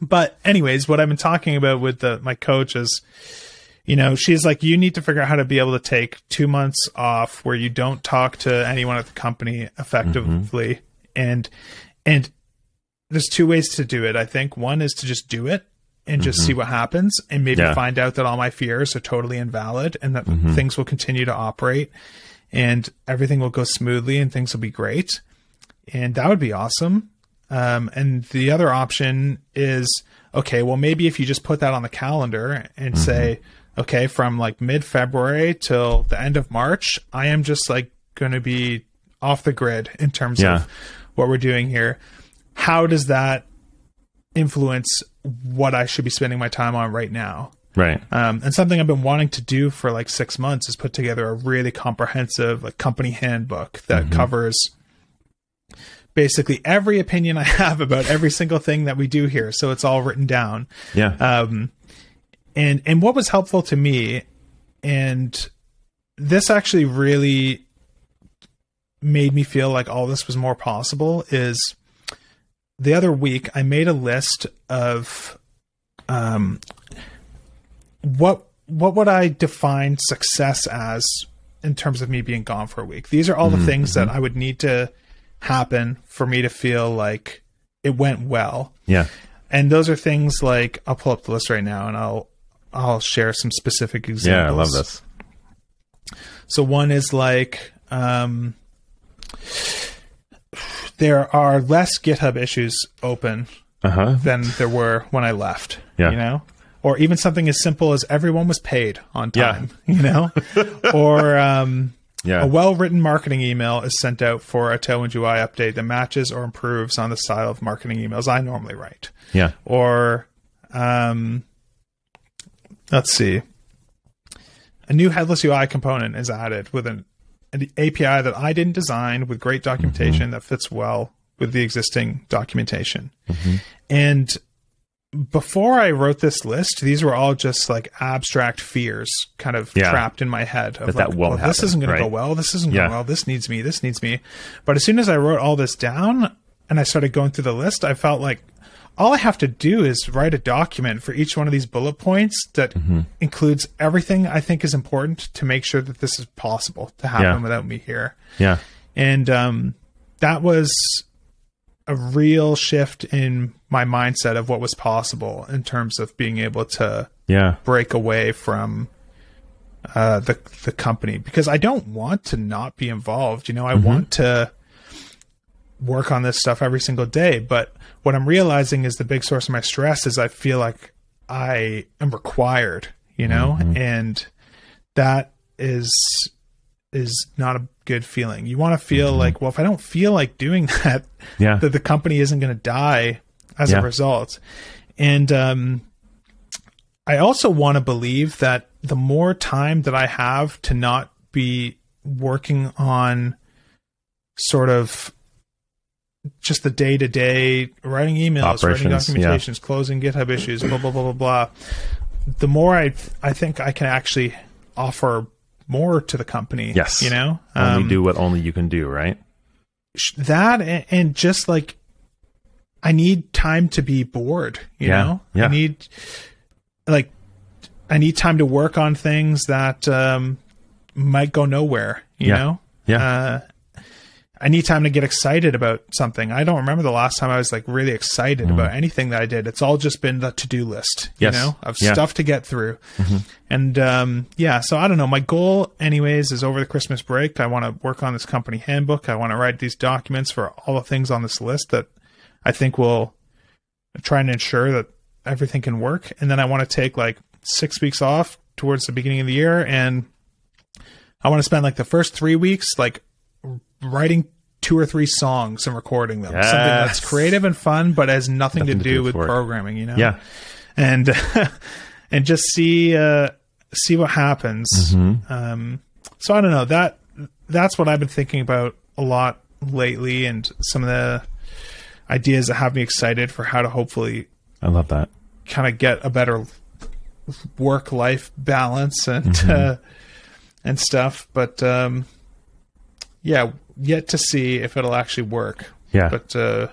But anyways, what I've been talking about with the, my coach is you know, she's like, you need to figure out how to be able to take two months off where you don't talk to anyone at the company effectively. Mm-hmm. And, and there's two ways to do it. I think one is to just do it and just mm-hmm. see what happens and maybe yeah. find out that all my fears are totally invalid and that mm-hmm. things will continue to operate and everything will go smoothly and things will be great. And that would be awesome. Um, and the other option is, okay, well, maybe if you just put that on the calendar and mm-hmm. say, okay, from like mid February till the end of March, I am just like going to be off the grid in terms yeah. of what we're doing here. How does that influence what I should be spending my time on right now? Right. Um, and something I've been wanting to do for like six months is put together a really comprehensive like company handbook that mm-hmm. covers basically every opinion I *laughs* have about every single thing that we do here. So it's all written down. Yeah. Um, and and what was helpful to me and this actually really made me feel like all this was more possible is the other week I made a list of um what what would I define success as in terms of me being gone for a week. These are all mm-hmm, the things mm-hmm. that I would need to happen for me to feel like it went well. Yeah. And those are things like I'll pull up the list right now and I'll I'll share some specific examples. Yeah, I love this. So one is like um, there are less GitHub issues open uh-huh. than there were when I left. Yeah. You know? Or even something as simple as everyone was paid on time, yeah. *laughs* you know? *laughs* or um, yeah. a well written marketing email is sent out for a Tailwind UI update that matches or improves on the style of marketing emails I normally write. Yeah. Or um, Let's see. A new headless UI component is added with an, an API that I didn't design with great documentation mm-hmm. that fits well with the existing documentation. Mm-hmm. And before I wrote this list, these were all just like abstract fears kind of yeah. trapped in my head of like, that won't well, happen, this isn't going right? to go well. This isn't yeah. going well. This needs me. This needs me. But as soon as I wrote all this down and I started going through the list, I felt like all I have to do is write a document for each one of these bullet points that mm-hmm. includes everything I think is important to make sure that this is possible to happen yeah. without me here. Yeah. And um, that was a real shift in my mindset of what was possible in terms of being able to yeah. break away from uh, the the company because I don't want to not be involved. You know, I mm-hmm. want to work on this stuff every single day, but what I'm realizing is the big source of my stress is I feel like I am required, you know, mm-hmm. and that is is not a good feeling. You want to feel mm-hmm. like, well, if I don't feel like doing *laughs* that, yeah. that the company isn't going to die as yeah. a result. And um, I also want to believe that the more time that I have to not be working on sort of just the day to day writing emails, writing documentations, yeah. closing GitHub issues, blah blah blah blah blah. The more I I think I can actually offer more to the company. Yes, you know, only um, do what only you can do, right? That and, just like I need time to be bored. You yeah. know, yeah. I need like I need time to work on things that um, might go nowhere. You yeah. know, yeah. Uh, I need time to get excited about something. I don't remember the last time I was like really excited mm. about anything that I did. It's all just been the to do list, you know, of yeah. stuff to get through. Mm-hmm. And um, yeah, so I don't know. My goal, anyways, is over the Christmas break. I want to work on this company handbook. I want to write these documents for all the things on this list that I think will try and ensure that everything can work. And then I want to take like six weeks off towards the beginning of the year. And I want to spend like the first three weeks, like writing two or three songs and recording them. Yes. Something that's creative and fun, but has nothing, nothing to, do, do with, with programming, you know? Yeah. And, *laughs* and just see, uh, see what happens. Mm-hmm. Um, so I don't know that that's what I've been thinking about a lot lately and some of the ideas that have me excited for how to hopefully I love that. kind of get a better work life balance and mm-hmm. uh, and stuff but um yeah yet to see if it'll actually work. Yeah. But uh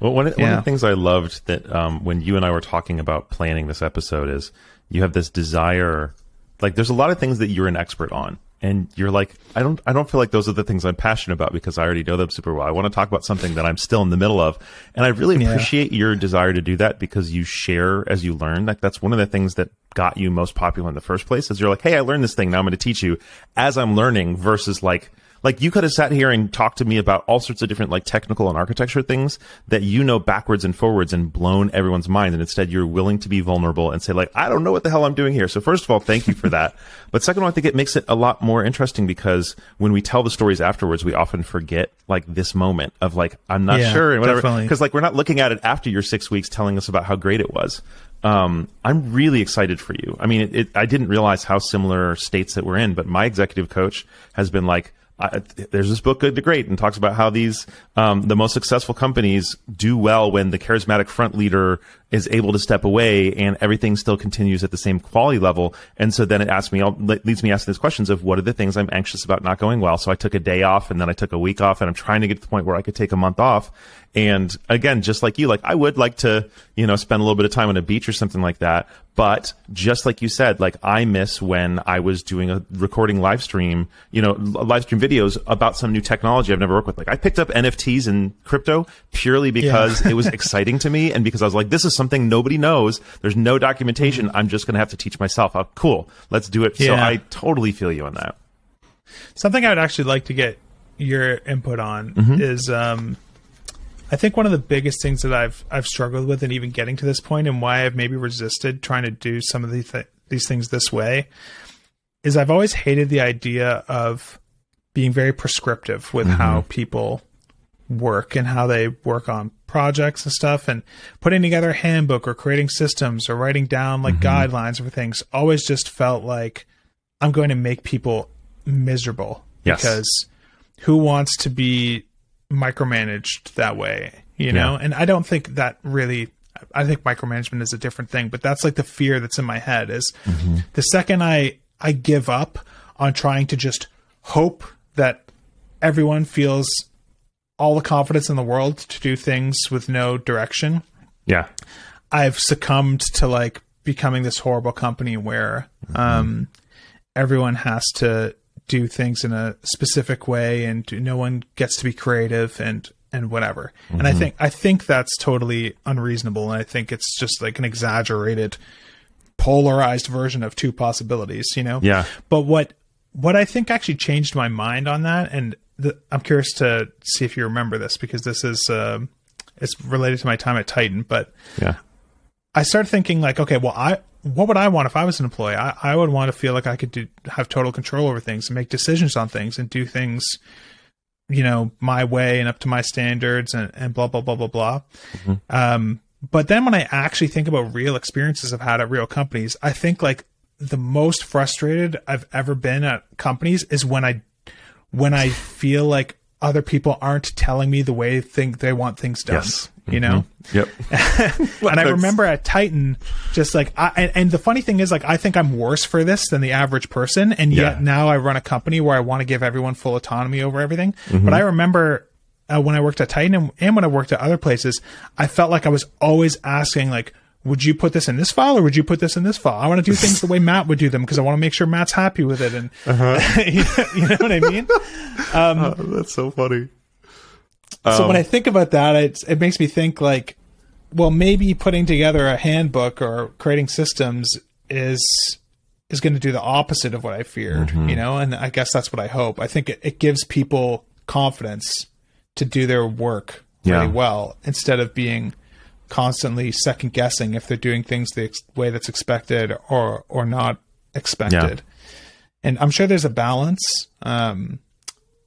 well one, yeah. one of the things i loved that um when you and i were talking about planning this episode is you have this desire like there's a lot of things that you're an expert on and you're like i don't i don't feel like those are the things i'm passionate about because i already know them super well. I want to talk about something that i'm still in the middle of and i really yeah. appreciate your desire to do that because you share as you learn. Like that's one of the things that got you most popular in the first place is you're like hey i learned this thing. Now i'm going to teach you as i'm learning versus like like you could have sat here and talked to me about all sorts of different like technical and architecture things that you know backwards and forwards and blown everyone's mind. And instead you're willing to be vulnerable and say like, I don't know what the hell I'm doing here. So first of all, thank you for that. *laughs* but second of all, I think it makes it a lot more interesting because when we tell the stories afterwards, we often forget like this moment of like, I'm not yeah, sure and whatever. Cause like we're not looking at it after your six weeks telling us about how great it was. Um, I'm really excited for you. I mean, it, it, I didn't realize how similar states that we're in, but my executive coach has been like, I, there's this book, Good to Great, and talks about how these um, the most successful companies do well when the charismatic front leader is able to step away and everything still continues at the same quality level. And so then it asks me, leads me asking these questions of what are the things I'm anxious about not going well. So I took a day off and then I took a week off and I'm trying to get to the point where I could take a month off. And again, just like you, like I would like to, you know, spend a little bit of time on a beach or something like that. But just like you said, like I miss when I was doing a recording live stream, you know, live stream videos about some new technology I've never worked with. Like I picked up NFTs and crypto purely because yeah. it was *laughs* exciting to me and because I was like, this is something nobody knows. There's no documentation. I'm just going to have to teach myself. Oh, cool. Let's do it. Yeah. So I totally feel you on that. Something I would actually like to get your input on mm-hmm. is, um, I think one of the biggest things that I've I've struggled with, and even getting to this point, and why I've maybe resisted trying to do some of these th- these things this way, is I've always hated the idea of being very prescriptive with mm-hmm. how people work and how they work on projects and stuff and putting together a handbook or creating systems or writing down like mm-hmm. guidelines for things always just felt like I'm going to make people miserable yes. because who wants to be micromanaged that way, you know? And I don't think that really I think micromanagement is a different thing, but that's like the fear that's in my head is mm-hmm. the second I I give up on trying to just hope that everyone feels all the confidence in the world to do things with no direction. Yeah. I've succumbed to like becoming this horrible company where mm-hmm. um, everyone has to do things in a specific way and no one gets to be creative and and whatever. Mm-hmm. And I mm-hmm. think I think that's totally unreasonable and I think it's just like an exaggerated polarized version of two possibilities, you know? Yeah. But what what I think actually changed my mind on that and the, I'm curious to see if you remember this because this is uh, it's related to my time at Tighten. But yeah, I started thinking like, okay, well, I what would I want if I was an employee? I, I would want to feel like I could do, have total control over things and make decisions on things and do things, you know, my way and up to my standards and, and blah blah blah blah blah. Mm-hmm. Um, but then when I actually think about real experiences I've had at real companies, I think like the most frustrated I've ever been at companies is when I when I feel like other people aren't telling me the way think they want things done. Yes. You know? Mm-hmm. Yep. *laughs* and I remember at Tighten, just like, I, and, and, the funny thing is, like, I think I'm worse for this than the average person. And yet yeah. now I run a company where I want to give everyone full autonomy over everything. Mm-hmm. But I remember uh, when I worked at Tighten and, and when I worked at other places, I felt like I was always asking, like, would you put this in this file or would you put this in this file? I want to do things the way Matt would do them because I want to make sure Matt's happy with it. And uh-huh. *laughs* you, know, what I mean? *laughs* Um, uh, that's so funny. So um, when I think about that, it, it makes me think like, well, maybe putting together a handbook or creating systems is is going to do the opposite of what I feared, mm-hmm. you know. And I guess that's what I hope. I think it, it gives people confidence to do their work really yeah. well instead of being constantly second guessing if they're doing things the ex- way that's expected or or not expected. Yeah. And I'm sure there's a balance, um,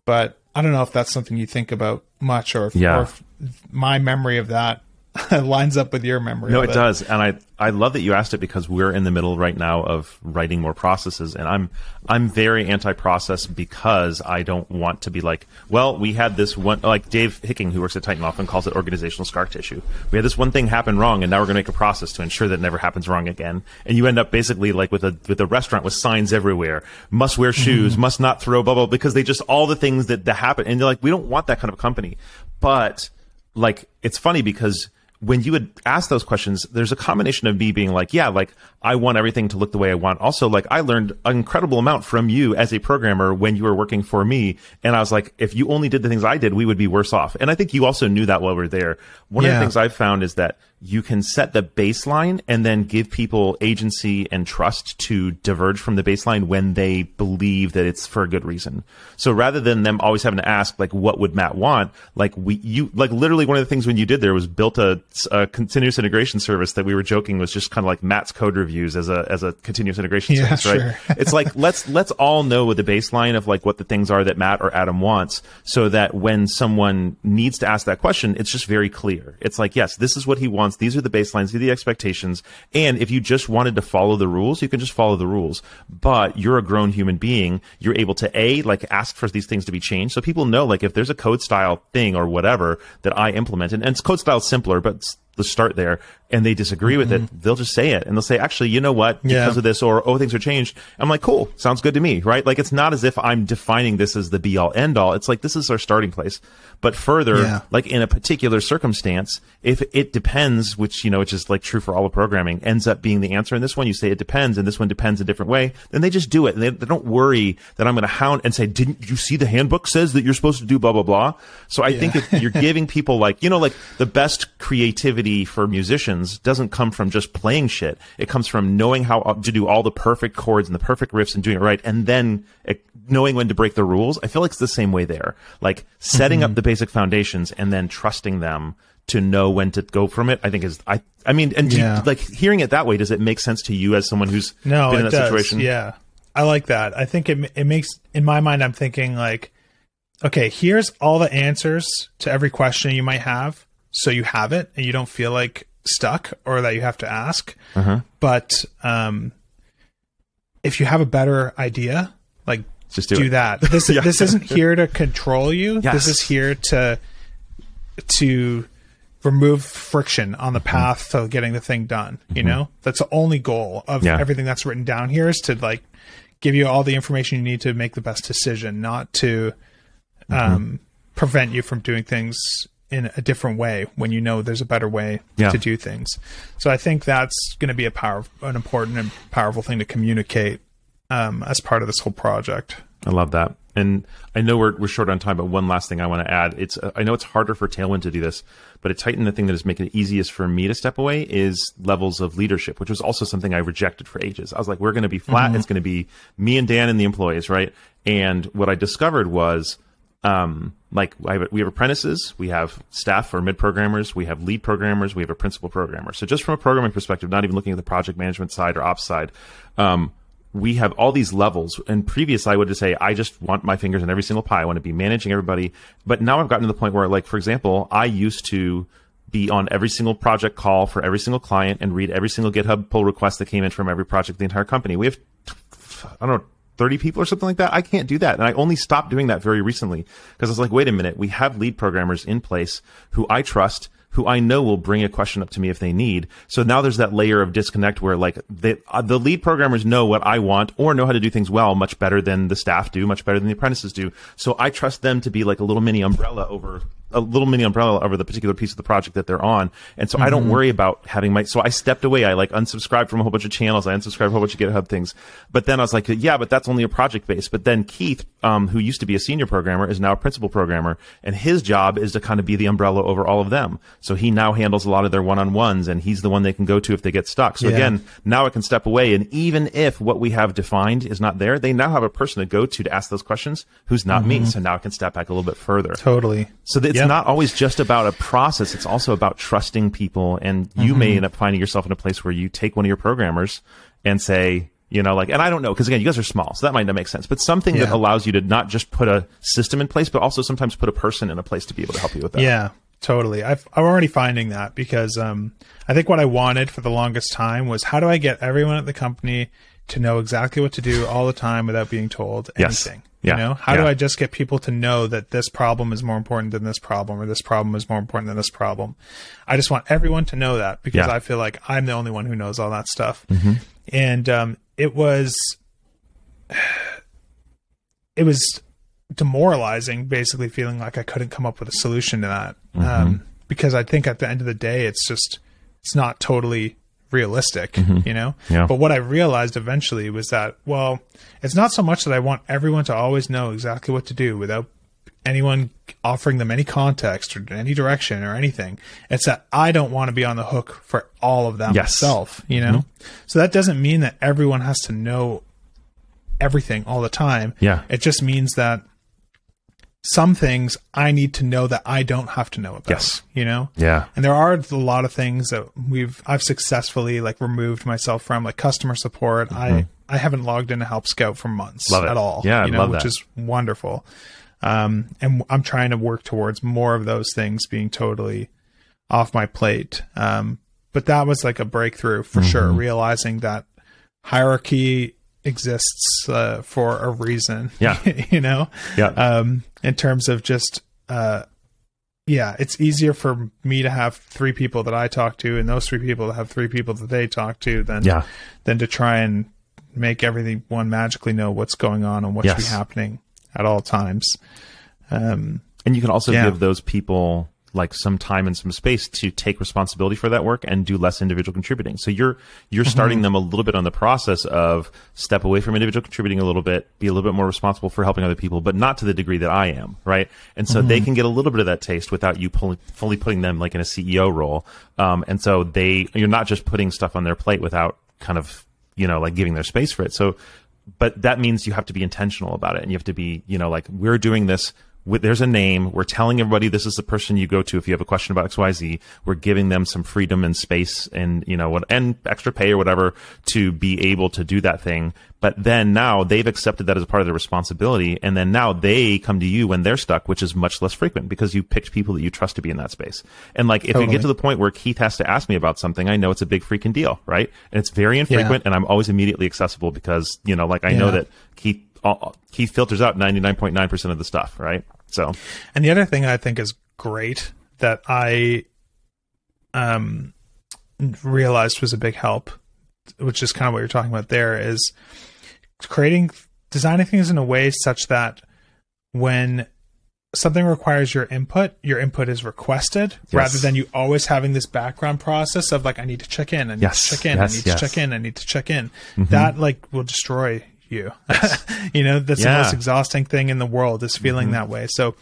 but I don't know if that's something you think about much, or if, yeah. or if my memory of that *laughs* lines up with your memory. No, it, it, does, and I I love that you asked it because we're in the middle right now of writing more processes, and I'm I'm very anti-process because I don't want to be like, well, we had this one like Dave Hicking who works at Tighten often calls it organizational scar tissue. We had this one thing happen wrong, and now we're going to make a process to ensure that it never happens wrong again. And you end up basically like with a with a restaurant with signs everywhere, must wear shoes, mm-hmm. must not throw bubble because they just all the things that that happen, and they're like, we don't want that kind of company, but like it's funny because when you would ask those questions, there's a combination of me being like, yeah, like I want everything to look the way I want. Also, like I learned an incredible amount from you as a programmer when you were working for me. And I was like, if you only did the things I did, we would be worse off. And I think you also knew that while we are there. One yeah. of the things I've found is that you can set the baseline and then give people agency and trust to diverge from the baseline when they believe that it's for a good reason. So rather than them always having to ask, like, what would Matt want? Like we, you, like literally one of the things when you did there was built a, a continuous integration service that we were joking was just kind of like Matt's code reviews as a, as a continuous integration yeah, service, right? Sure. it's like, *laughs* let's, let's all know what the baseline of like what the things are that Matt or Adam wants so that when someone needs to ask that question, it's just very clear. It's like, yes, this is what he wants these are the baselines. These are the expectations. And if you just wanted to follow the rules, you can just follow the rules. But you're a grown human being. You're able to a like ask for these things to be changed, so people know like if there's a code style thing or whatever that I implement, and, and code style simpler, but the start there and they disagree with mm-hmm. it, they'll just say it and they'll say, actually, you know what? Because yeah. of this or, oh, things are changed. I'm like, cool. Sounds good to me. Right. Like it's not as if I'm defining this as the be all end all. It's like, this is our starting place. But further, yeah. like in a particular circumstance, if it depends, which, you know, which is like true for all of programming, ends up being the answer in this one, you say it depends and this one depends a different way, then they just do it. And they, they don't worry that I'm going to hound and say, didn't you see the handbook says that you're supposed to do blah, blah, blah. So I yeah. think if you're giving people like, you know, like the best creativity for musicians doesn't come from just playing shit. It comes from knowing how to do all the perfect chords and the perfect riffs and doing it right. And then knowing when to break the rules. I feel like it's the same way there. Like setting mm-hmm. up the basic foundations and then trusting them to know when to go from it. I think is I I mean and yeah. you, like hearing it that way does it make sense to you as someone who's no, been in that does. situation? Yeah. I like that. I think it it makes in my mind I'm thinking like okay, here's all the answers to every question you might have so you have it and you don't feel like stuck or that you have to ask. Uh-huh. But um if you have a better idea, like just do, do that. *laughs* This yeah. this isn't here to control you. Yes. This is here to to remove friction on the mm-hmm. path mm-hmm. to getting the thing done. You mm-hmm. know, that's the only goal of yeah. everything that's written down here is to like give you all the information you need to make the best decision, not to mm-hmm. um, prevent you from doing things in a different way when you know there's a better way yeah. to do things. So I think that's going to be a power, an important and powerful thing to communicate um, as part of this whole project. I love that. And I know we're, we're short on time, but one last thing I want to add. It's uh, I know it's harder for Tailwind to do this, but at Tighten, the thing that is making it easiest for me to step away is levels of leadership, which was also something I rejected for ages. I was like, we're going to be flat. Mm-hmm. It's going to be me and Dan and the employees, right? And what I discovered was, um, like have, we have apprentices, we have staff or mid programmers, we have lead programmers, we have a principal programmer. So just from a programming perspective, not even looking at the project management side or ops side, um, we have all these levels. And previous, I would just say, I just want my fingers in every single pie. I want to be managing everybody. But now I've gotten to the point where, like, for example, I used to be on every single project call for every single client and read every single GitHub pull request that came in from every project, the entire company. We have, I don't know, 30 people or something like that. I can't do that. And I only stopped doing that very recently because I was like, wait a minute. We have lead programmers in place who I trust who I know will bring a question up to me if they need. So now there's that layer of disconnect where like the, uh, the lead programmers know what I want or know how to do things well much better than the staff do, much better than the apprentices do. So I trust them to be like a little mini umbrella over a little mini umbrella over the particular piece of the project that they're on. And so mm-hmm. I don't mm-hmm. worry about having my, so I stepped away. I like unsubscribed from a whole bunch of channels. I unsubscribed a whole bunch of GitHub things. But then I was like, yeah, but that's only a project base. But then Keith, um, who used to be a senior programmer is now a principal programmer and his job is to kind of be the umbrella over all of them. So he now handles a lot of their one-on-ones and he's the one they can go to if they get stuck. So yeah. again, now I can step away. And even if what we have defined is not there, they now have a person to go to to ask those questions who's not mm-hmm. me. So now I can step back a little bit further. Totally. So it's yep. not always just about a process. It's also about trusting people. And you mm-hmm. may end up finding yourself in a place where you take one of your programmers and say, you know, like, and I don't know, because again, you guys are small, so that might not make sense, but something yeah. that allows you to not just put a system in place, but also sometimes put a person in a place to be able to help you with that. Yeah, totally. I've, I'm already finding that because um, I think what I wanted for the longest time was how do I get everyone at the company to know exactly what to do all the time without being told anything? Yes. Yeah. You know, how yeah. do I just get people to know that this problem is more important than this problem or this problem is more important than this problem? I just want everyone to know that because yeah. I feel like I'm the only one who knows all that stuff. Mm-hmm. And um, it was it was demoralizing basically feeling like I couldn't come up with a solution to that. Mm-hmm. Um, because I think at the end of the day it's just it's not totally realistic, mm-hmm. you know? Yeah. But what I realized eventually was that, well, it's not so much that I want everyone to always know exactly what to do without anyone offering them any context or any direction or anything. It's that I don't want to be on the hook for all of that yes. myself, you know? Mm-hmm. So that doesn't mean that everyone has to know everything all the time. Yeah. It just means that some things I need to know that I don't have to know about. Yes. You know? Yeah. And there are a lot of things that we've I've successfully like removed myself from, like customer support. Mm-hmm. I I haven't logged into Help Scout for months at all. Yeah, you know, which that. is wonderful. Um, and I'm trying to work towards more of those things being totally off my plate. Um, but that was like a breakthrough for mm-hmm. sure, realizing that hierarchy exists uh, for a reason. Yeah, *laughs* you know. Yeah. Um, in terms of just, uh, yeah, it's easier for me to have three people that I talk to, and those three people to have three people that they talk to, than yeah. than to try and make everyone magically know what's going on and what yes. should be happening at all times. Um, and you can also yeah. give those people like some time and some space to take responsibility for that work and do less individual contributing. So you're you're mm-hmm. starting them a little bit on the process of step away from individual contributing a little bit, be a little bit more responsible for helping other people, but not to the degree that I am, right? And so mm-hmm. they can get a little bit of that taste without you pulling, fully putting them like in a CEO role. Um, and so they you're not just putting stuff on their plate without kind of you know like giving their space for it. So but that means you have to be intentional about it and you have to be you know like we're doing this there's a name. We're telling everybody this is the person you go to if you have a question about XYZ. We're giving them some freedom and space and, you know, what, and extra pay or whatever to be able to do that thing. But then now they've accepted that as part of their responsibility. And then now they come to you when they're stuck, which is much less frequent because you picked people that you trust to be in that space. And like, if totally. we get to the point where Keith has to ask me about something, I know it's a big freaking deal, right? And it's very infrequent yeah. and I'm always immediately accessible because, you know, like I yeah. know that Keith all, he filters out 99.9% of the stuff, right? So, and the other thing I think is great that I um realized was a big help, which is kind of what you're talking about there is creating designing things in a way such that when something requires your input, your input is requested yes. rather than you always having this background process of like, I need to check in, I need yes. to check in, yes. I need to check in, I need to check in. Mm-hmm. That like will destroy you. *laughs* you know, that's yeah. the most exhausting thing in the world is feeling mm-hmm. that way. So,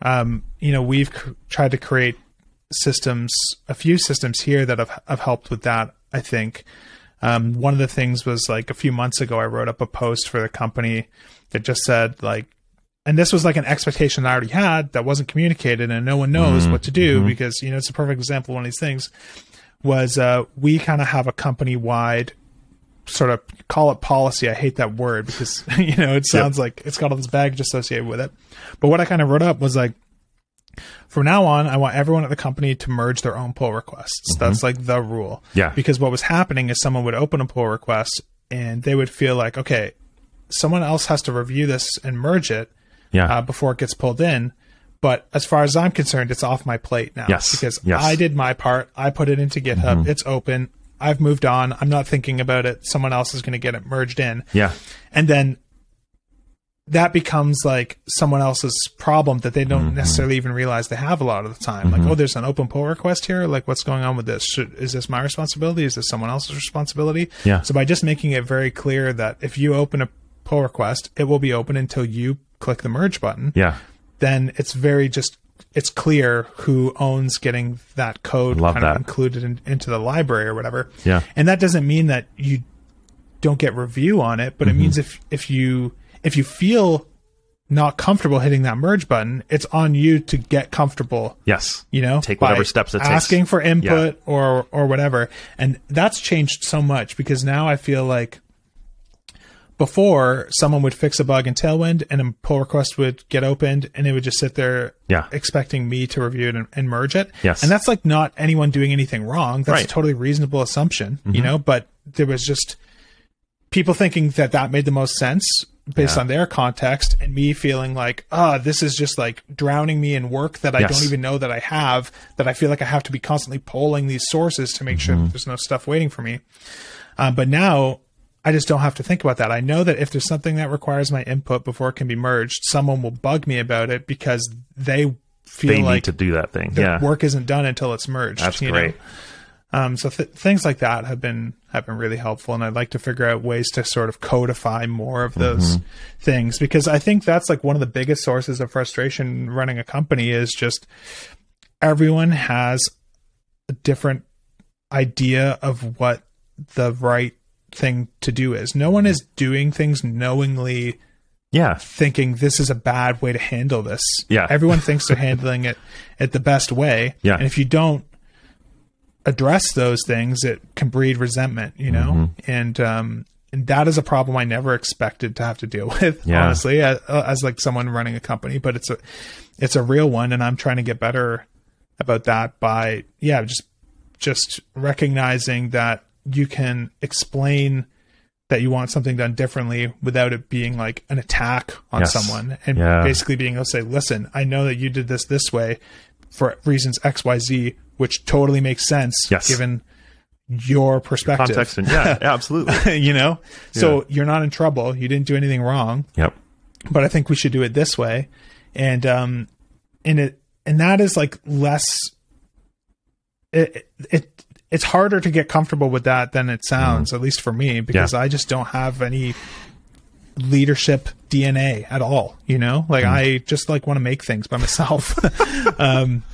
um, you know, we've c- tried to create systems, a few systems here that have, have helped with that. I think. Um, one of the things was like a few months ago, I wrote up a post for the company that just said like, and this was like an expectation I already had that wasn't communicated, and no one knows mm-hmm. what to do mm-hmm. because you know it's a perfect example. of One of these things was uh, we kind of have a company wide sort of call it policy. I hate that word because *laughs* you know it sounds yep. like it's got all this baggage associated with it. But what I kind of wrote up was like, from now on, I want everyone at the company to merge their own pull requests. Mm-hmm. That's like the rule. Yeah. Because what was happening is someone would open a pull request and they would feel like, okay, someone else has to review this and merge it. Yeah. Uh, before it gets pulled in. But as far as I'm concerned, it's off my plate now. Yes. Because yes. I did my part. I put it into GitHub. Mm-hmm. It's open. I've moved on. I'm not thinking about it. Someone else is going to get it merged in. Yeah. And then that becomes like someone else's problem that they don't mm-hmm. necessarily even realize they have a lot of the time. Mm-hmm. Like, oh, there's an open pull request here. Like, what's going on with this? Should, is this my responsibility? Is this someone else's responsibility? Yeah. So by just making it very clear that if you open a pull request, it will be open until you click the merge button. Yeah. Then it's very just it's clear who owns getting that code Love kind that. of included in, into the library or whatever. Yeah. And that doesn't mean that you don't get review on it, but mm-hmm. it means if if you if you feel not comfortable hitting that merge button, it's on you to get comfortable. Yes. You know, take whatever steps it asking takes. Asking for input yeah. or or whatever. And that's changed so much because now I feel like before someone would fix a bug in Tailwind and a pull request would get opened and it would just sit there yeah. expecting me to review it and, and, merge it. Yes. And that's like not anyone doing anything wrong. That's right. a totally reasonable assumption, mm-hmm. you know, but there was just people thinking that that made the most sense based yeah. on their context and me feeling like ah oh, this is just like drowning me in work that i yes. don't even know that i have that i feel like i have to be constantly polling these sources to make mm-hmm. sure that there's no stuff waiting for me um, but now i just don't have to think about that i know that if there's something that requires my input before it can be merged someone will bug me about it because they feel they like to do that thing the yeah work isn't done until it's merged that's great know? Um, so th- things like that have been have been really helpful, and I'd like to figure out ways to sort of codify more of those mm-hmm. things because I think that's like one of the biggest sources of frustration running a company is just everyone has a different idea of what the right thing to do is. No one is doing things knowingly. Yeah. Thinking this is a bad way to handle this. Yeah. Everyone *laughs* thinks they're handling it at the best way. Yeah. And if you don't address those things, it can breed resentment, you know? Mm-hmm. And, um, and that is a problem I never expected to have to deal *laughs* with, yeah. honestly, as, as, like someone running a company, but it's a, it's a real one. And I'm trying to get better about that by, yeah, just, just recognizing that you can explain that you want something done differently without it being like an attack on yes. someone and yeah. basically being able to say, listen, I know that you did this this way for reasons X, Y, Z which totally makes sense yes. given your perspective. Context and yeah, absolutely. *laughs* you know, so yeah. you're not in trouble. You didn't do anything wrong. Yep. But I think we should do it this way, and um, and it and that is like less. It it it's harder to get comfortable with that than it sounds, mm. at least for me, because yeah. I just don't have any leadership DNA at all. You know, like mm. I just like want to make things by myself. *laughs* *laughs* um,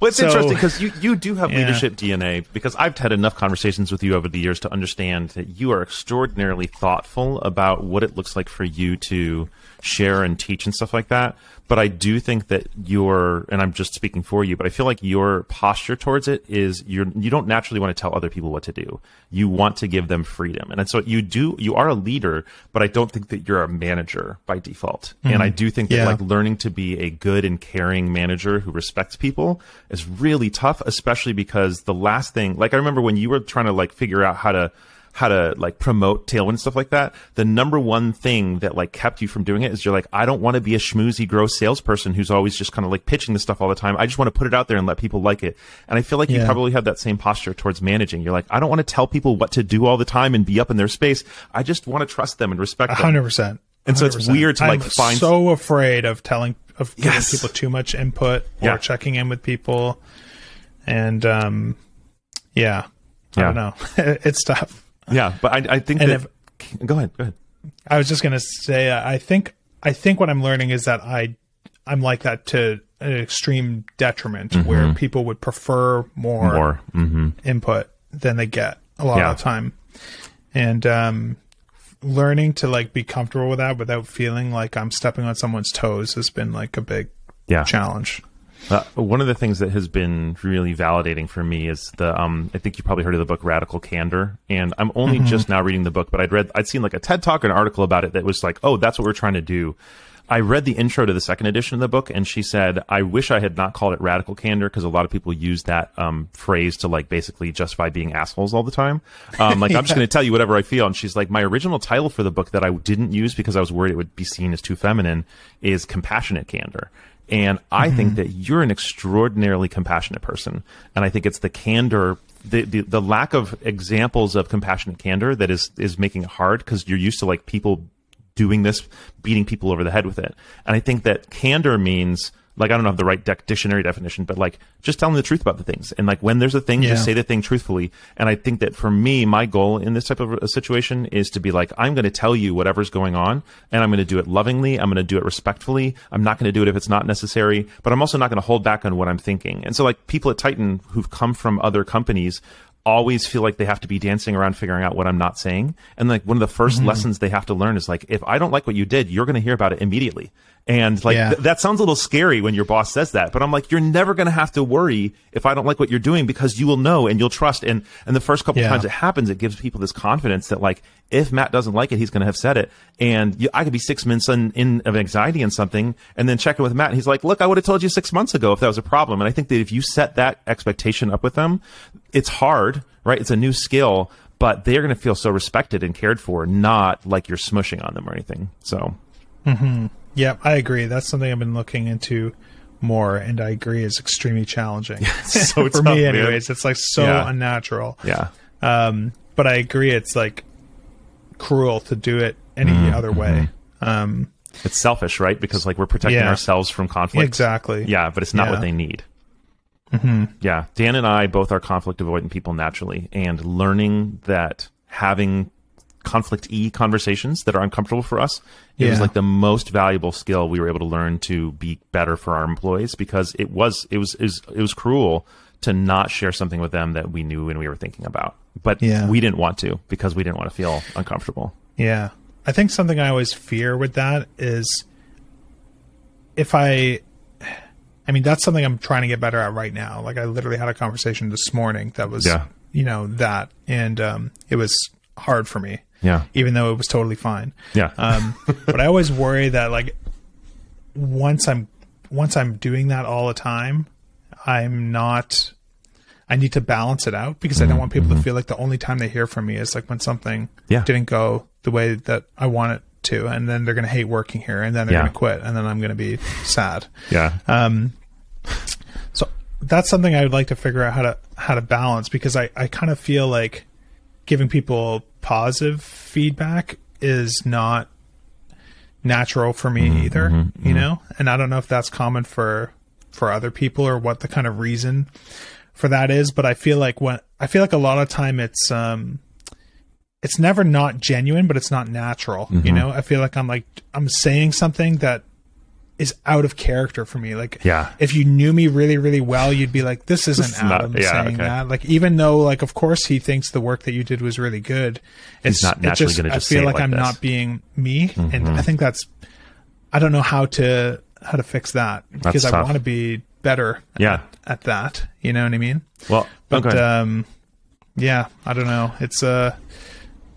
well, it's so, interesting because you, you do have yeah. leadership DNA because I've had enough conversations with you over the years to understand that you are extraordinarily thoughtful about what it looks like for you to share and teach and stuff like that. But I do think that your, and I'm just speaking for you, but I feel like your posture towards it is you're, you don't naturally want to tell other people what to do. You want to give them freedom. And so you do, you are a leader, but I don't think that you're a manager by default. Mm-hmm. And I do think that yeah. like learning to be a good and caring manager who respects people is really tough, especially because the last thing, like I remember when you were trying to like figure out how to, how to like promote Tailwind stuff like that, the number one thing that like kept you from doing it is you're like, I don't want to be a schmoozy, gross salesperson who's always just kind of like pitching the stuff all the time. I just want to put it out there and let people like it. And I feel like yeah. you probably have that same posture towards managing. You're like, I don't want to tell people what to do all the time and be up in their space. I just want to trust them and respect them. hundred percent. And so it's weird to like I'm find so afraid of telling of giving yes. people too much input or yeah. checking in with people. And um yeah. I don't know. *laughs* it's tough. *laughs* Yeah, but I, I think and that. If, go ahead. Go ahead. I was just gonna say, uh, I think I think what I'm learning is that I I'm like that to an extreme detriment, mm-hmm. where people would prefer more, more. Mm-hmm. input than they get a lot yeah. of the time, and um, learning to like be comfortable with that without feeling like I'm stepping on someone's toes has been like a big yeah. challenge. Uh, one of the things that has been really validating for me is the um, I think you probably heard of the book Radical Candor, and I'm only mm-hmm. just now reading the book, but I'd read I'd seen like a TED talk or an article about it that was like, oh, that's what we're trying to do. I read the intro to the second edition of the book, and she said, "I wish I had not called it radical candor because a lot of people use that um, phrase to like basically justify being assholes all the time. Um, like yeah. I'm just *laughs* going to tell you whatever I feel." And she's like, "My original title for the book that I didn't use because I was worried it would be seen as too feminine is compassionate candor." And I mm-hmm. think that you're an extraordinarily compassionate person. And I think it's the candor, the, the, the lack of examples of compassionate candor that is, is making it hard because you're used to like people doing this, beating people over the head with it. And I think that candor means like I don't know the right dictionary definition, but like just telling the truth about the things. And like when there's a thing, yeah. just say the thing truthfully. And I think that for me, my goal in this type of a situation is to be like, I'm going to tell you whatever's going on and I'm going to do it lovingly. I'm going to do it respectfully. I'm not going to do it if it's not necessary, but I'm also not going to hold back on what I'm thinking. And so like people at Tighten who've come from other companies always feel like they have to be dancing around figuring out what I'm not saying. And like one of the 1st mm-hmm. lessons they have to learn is like, if I don't like what you did, you're going to hear about it immediately. And like, yeah. th- that sounds a little scary when your boss says that, but I'm like, you're never going to have to worry if I don't like what you're doing because you will know and you'll trust. And, and the first couple yeah. times it happens, it gives people this confidence that like, if Matt doesn't like it, he's going to have said it. And you, I could be six months in, in of anxiety and something and then check in with Matt and he's like, look, I would have told you six months ago if that was a problem. And I think that if you set that expectation up with them, it's hard, right? It's a new skill, but they're going to feel so respected and cared for, not like you're smushing on them or anything. So, mm-hmm. Yeah, I agree. That's something I've been looking into more, and I agree is extremely challenging *laughs* so *laughs* for tough, me. Anyways, man. it's like so yeah. unnatural. Yeah. Um, but I agree, it's like cruel to do it any mm-hmm. other way. Mm-hmm. Um, it's selfish, right? Because like we're protecting yeah. ourselves from conflict. Exactly. Yeah, but it's not yeah. what they need. Mm-hmm. Yeah, Dan and I both are conflict avoidant people naturally, and learning that having conflict e conversations that are uncomfortable for us it yeah. was like the most valuable skill we were able to learn to be better for our employees because it was it was it was, it was cruel to not share something with them that we knew and we were thinking about but yeah. we didn't want to because we didn't want to feel uncomfortable yeah i think something i always fear with that is if i I mean, that's something I'm trying to get better at right now. Like I literally had a conversation this morning that was, yeah. you know, that, and um, it was hard for me. Yeah. Even though it was totally fine. Yeah. Um, *laughs* but I always worry that like once I'm once I'm doing that all the time, I'm not. I need to balance it out because mm-hmm. I don't mm-hmm. want people mm-hmm. to feel like the only time they hear from me is like when something yeah. didn't go the way that I want it to, and then they're going to hate working here, and then they're yeah. going to quit, and then I'm going to be sad. Yeah. Um, so that's something I would like to figure out how to how to balance because I I kind of feel like giving people positive feedback is not natural for me mm-hmm, either, mm-hmm, you mm-hmm. know? And I don't know if that's common for for other people or what the kind of reason for that is, but I feel like when I feel like a lot of time it's um it's never not genuine, but it's not natural. You mm-hmm. know, I feel like I'm like I'm saying something that is out of character for me. Like, yeah. if you knew me really, really well, you'd be like, this isn't Adam not, yeah, saying okay. that. Like, even though, like, of course, he thinks the work that you did was really good. It's He's not naturally going to just. I feel like, like, I'm this. not being me, mm-hmm. and I think that's. I don't know how to how to fix that because I want to be better. Yeah. At, at, that, you know what I mean. Well, but okay. um, yeah, I don't know. It's uh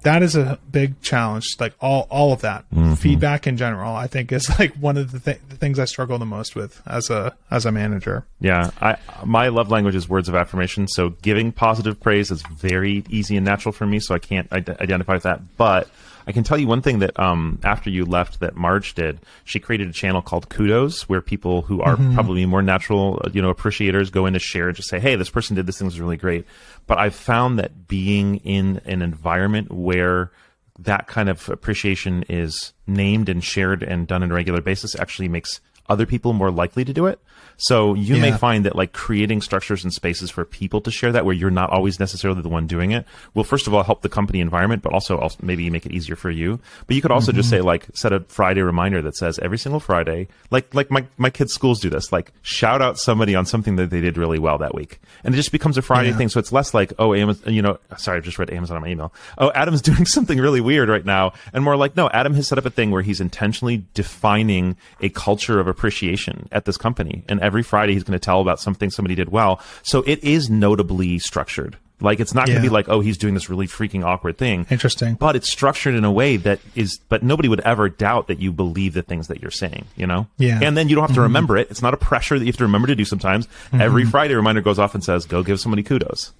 that is a big challenge. Like all, all of that mm-hmm. feedback in general, I think is *laughs* like one of the, th- the, things I struggle the most with as a as a manager. Yeah, I my love language is words of affirmation. So giving positive praise is very easy and natural for me. So I can't identify with that, but I can tell you one thing that um, after you left, that Marje did. She created a channel called Kudos, where people who are mm-hmm. probably more natural, uh, you know, appreciators go in to share and just say, "Hey, this person did this thing was really great." But I've found that being in an environment where that kind of appreciation is named and shared and done on a regular basis actually makes other people more likely to do it. So you yeah. may find that like creating structures and spaces for people to share that where you're not always necessarily the one doing it will first of all help the company environment, but also, also maybe make it easier for you. But you could also mm-hmm. just say like set a Friday reminder that says every single Friday, like like my my kids' schools do this, like shout out somebody on something that they did really well that week, and it just becomes a Friday yeah. thing. So it's less like oh Amazon, you know, sorry, I just read Amazon on my email. Oh, Adam's *laughs* doing something really weird right now, and more like no, Adam has set up a thing where he's intentionally defining a culture of appreciation at this company, and every Friday he's going to tell about something somebody did well. So it is notably structured. Like it's not going to be like, oh, he's doing this really freaking awkward thing. Interesting. But it's structured in a way that is, but nobody would ever doubt that you believe the things that you're saying, you know? Yeah. And then you don't have to mm-hmm. remember it. It's not a pressure that you have to remember to do sometimes. Mm-hmm. Every Friday reminder goes off and says, go give somebody kudos.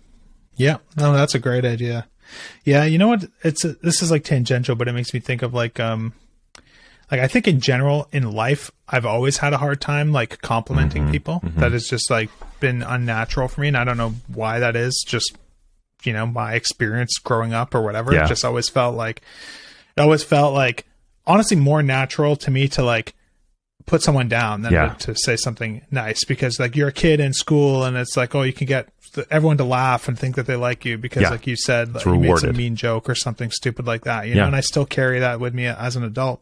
Yeah. No, that's a great idea. Yeah. You know what? It's, a, this is like tangential, but it makes me think of like, um, like I think in general in life, I've always had a hard time like complimenting mm-hmm, people. Mm-hmm. That has just like been unnatural for me, and I don't know why that is. Just you know, my experience growing up or whatever. Yeah. It just always felt like it always felt like honestly more natural to me to like put someone down than yeah. to, to, say something nice because like you're a kid in school and it's like oh you can get everyone to laugh and think that they like you because yeah. like you said like, you made some mean joke or something stupid like that you know and I still carry that with me as an adult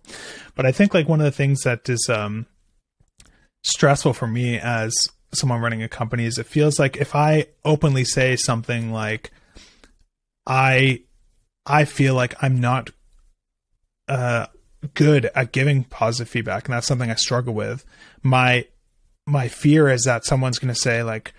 but I think like one of the things that is um stressful for me as someone running a company is it feels like if I openly say something like I I feel like I'm not uh, good at giving positive feedback, and that's something I struggle with. My my fear is that someone's going to say like,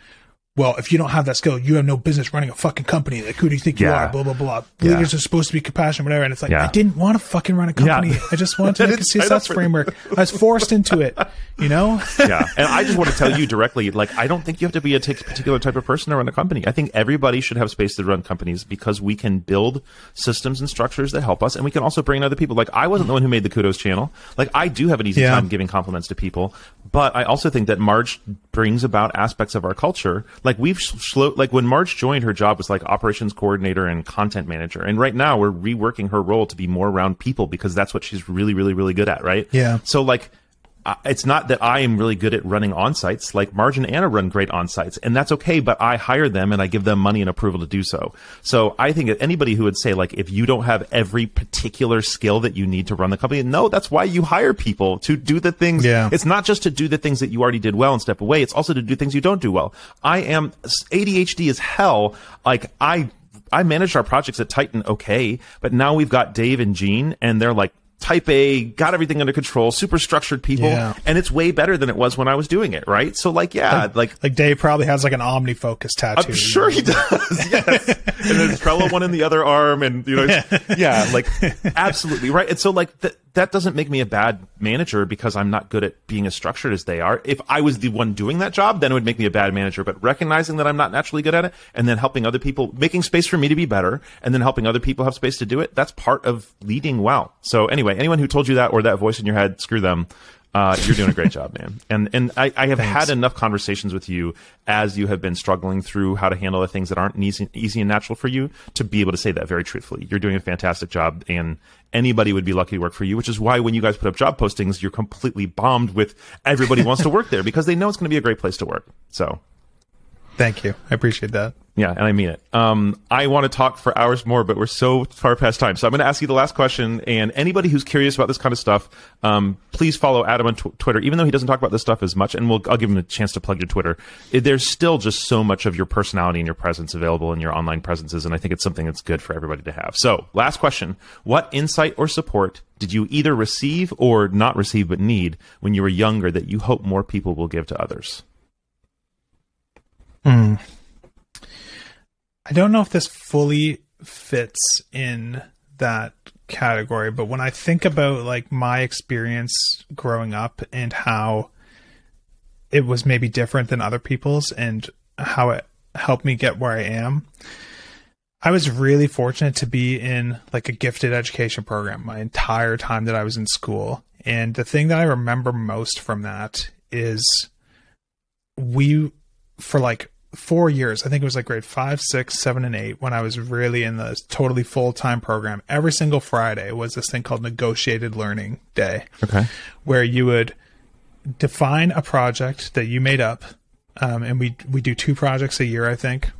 well, if you don't have that skill, you have no business running a fucking company. Like, who do you think you are? Blah blah blah. Yeah. Leaders are supposed to be compassionate, whatever. And it's like, Yeah. I didn't want to fucking run a company. Yeah. I just wanted to *laughs* make a didn't sign up CSS framework. I was forced into it. You know? *laughs* yeah, and I just want to tell you directly, like, I don't think you have to be a t- particular type of person to run a company. I think everybody should have space to run companies because we can build systems and structures that help us, and we can also bring in other people. Like, I wasn't the one who made the kudos channel. Like, I do have an easy Yeah. time giving compliments to people, but I also think that Marje brings about aspects of our culture. Like, we've slow, like when Marje joined, her job was like operations coordinator and content manager, and right now we're reworking her role to be more around people because that's what she's really, really, really good at, right? Yeah. So like, it's not that I am really good at running on sites. Like Marje and Anna run great on sites, and that's okay. But I hire them and I give them money and approval to do so. So I think that anybody who would say like, if you don't have every particular skill that you need to run the company, no, that's why you hire people to do the things. Yeah. It's not just to do the things that you already did well and step away. It's also to do things you don't do well. I am ADHD is hell. Like I. I managed our projects at Tighten okay, but now we've got Dave and Gene, and they're like type A, got everything under control, super structured people, Yeah. and it's way better than it was when I was doing it, right? So like, yeah, like Like Dave probably has like an OmniFocus tattoo. I'm sure he does. *laughs* Yes. and then Trello one in the other arm and you know *laughs* yeah, like absolutely right. And so like that that doesn't make me a bad manager because I'm not good at being as structured as they are. If I was the one doing that job, then it would make me a bad manager, but recognizing that I'm not naturally good at it and then helping other people making space for me to be better and then helping other people have space to do it, that's part of leading well. So anyway, anyone who told you that or that voice in your head, screw them. Uh, you're doing a great job, man. And and I, I have had enough conversations with you as you have been struggling through how to handle the things that aren't easy, easy and natural for you to be able to say that very truthfully. You're doing a fantastic job, and anybody would be lucky to work for you. Which is why when you guys put up job postings, you're completely bombed with everybody wants to work there because they know it's going to be a great place to work. So Thank you. I appreciate that. Yeah, and I mean it. Um, I want to talk for hours more, but we're so far past time. So I'm going to ask you the last question. And anybody who's curious about this kind of stuff, um, please follow Adam on tw- Twitter. Even though he doesn't talk about this stuff as much, and we'll I'll give him a chance to plug your Twitter. It- there's still just so much of your personality and your presence available in your online presences, and I think it's something that's good for everybody to have. So, last question: What insight or support did you either receive or not receive but need when you were younger that you hope more people will give to others? I don't know if this fully fits in that category, but when I think about like my experience growing up and how it was maybe different than other people's and how it helped me get where I am, I was really fortunate to be in like a gifted education program my entire time that I was in school. And the thing that I remember most from that is we for like four years. I think it was like grade five, six, seven, and eight when I was really in the totally full time program. Every single Friday was this thing called negotiated learning day, Okay. where you would define a project that you made up, um, and we we do two projects a year, I think.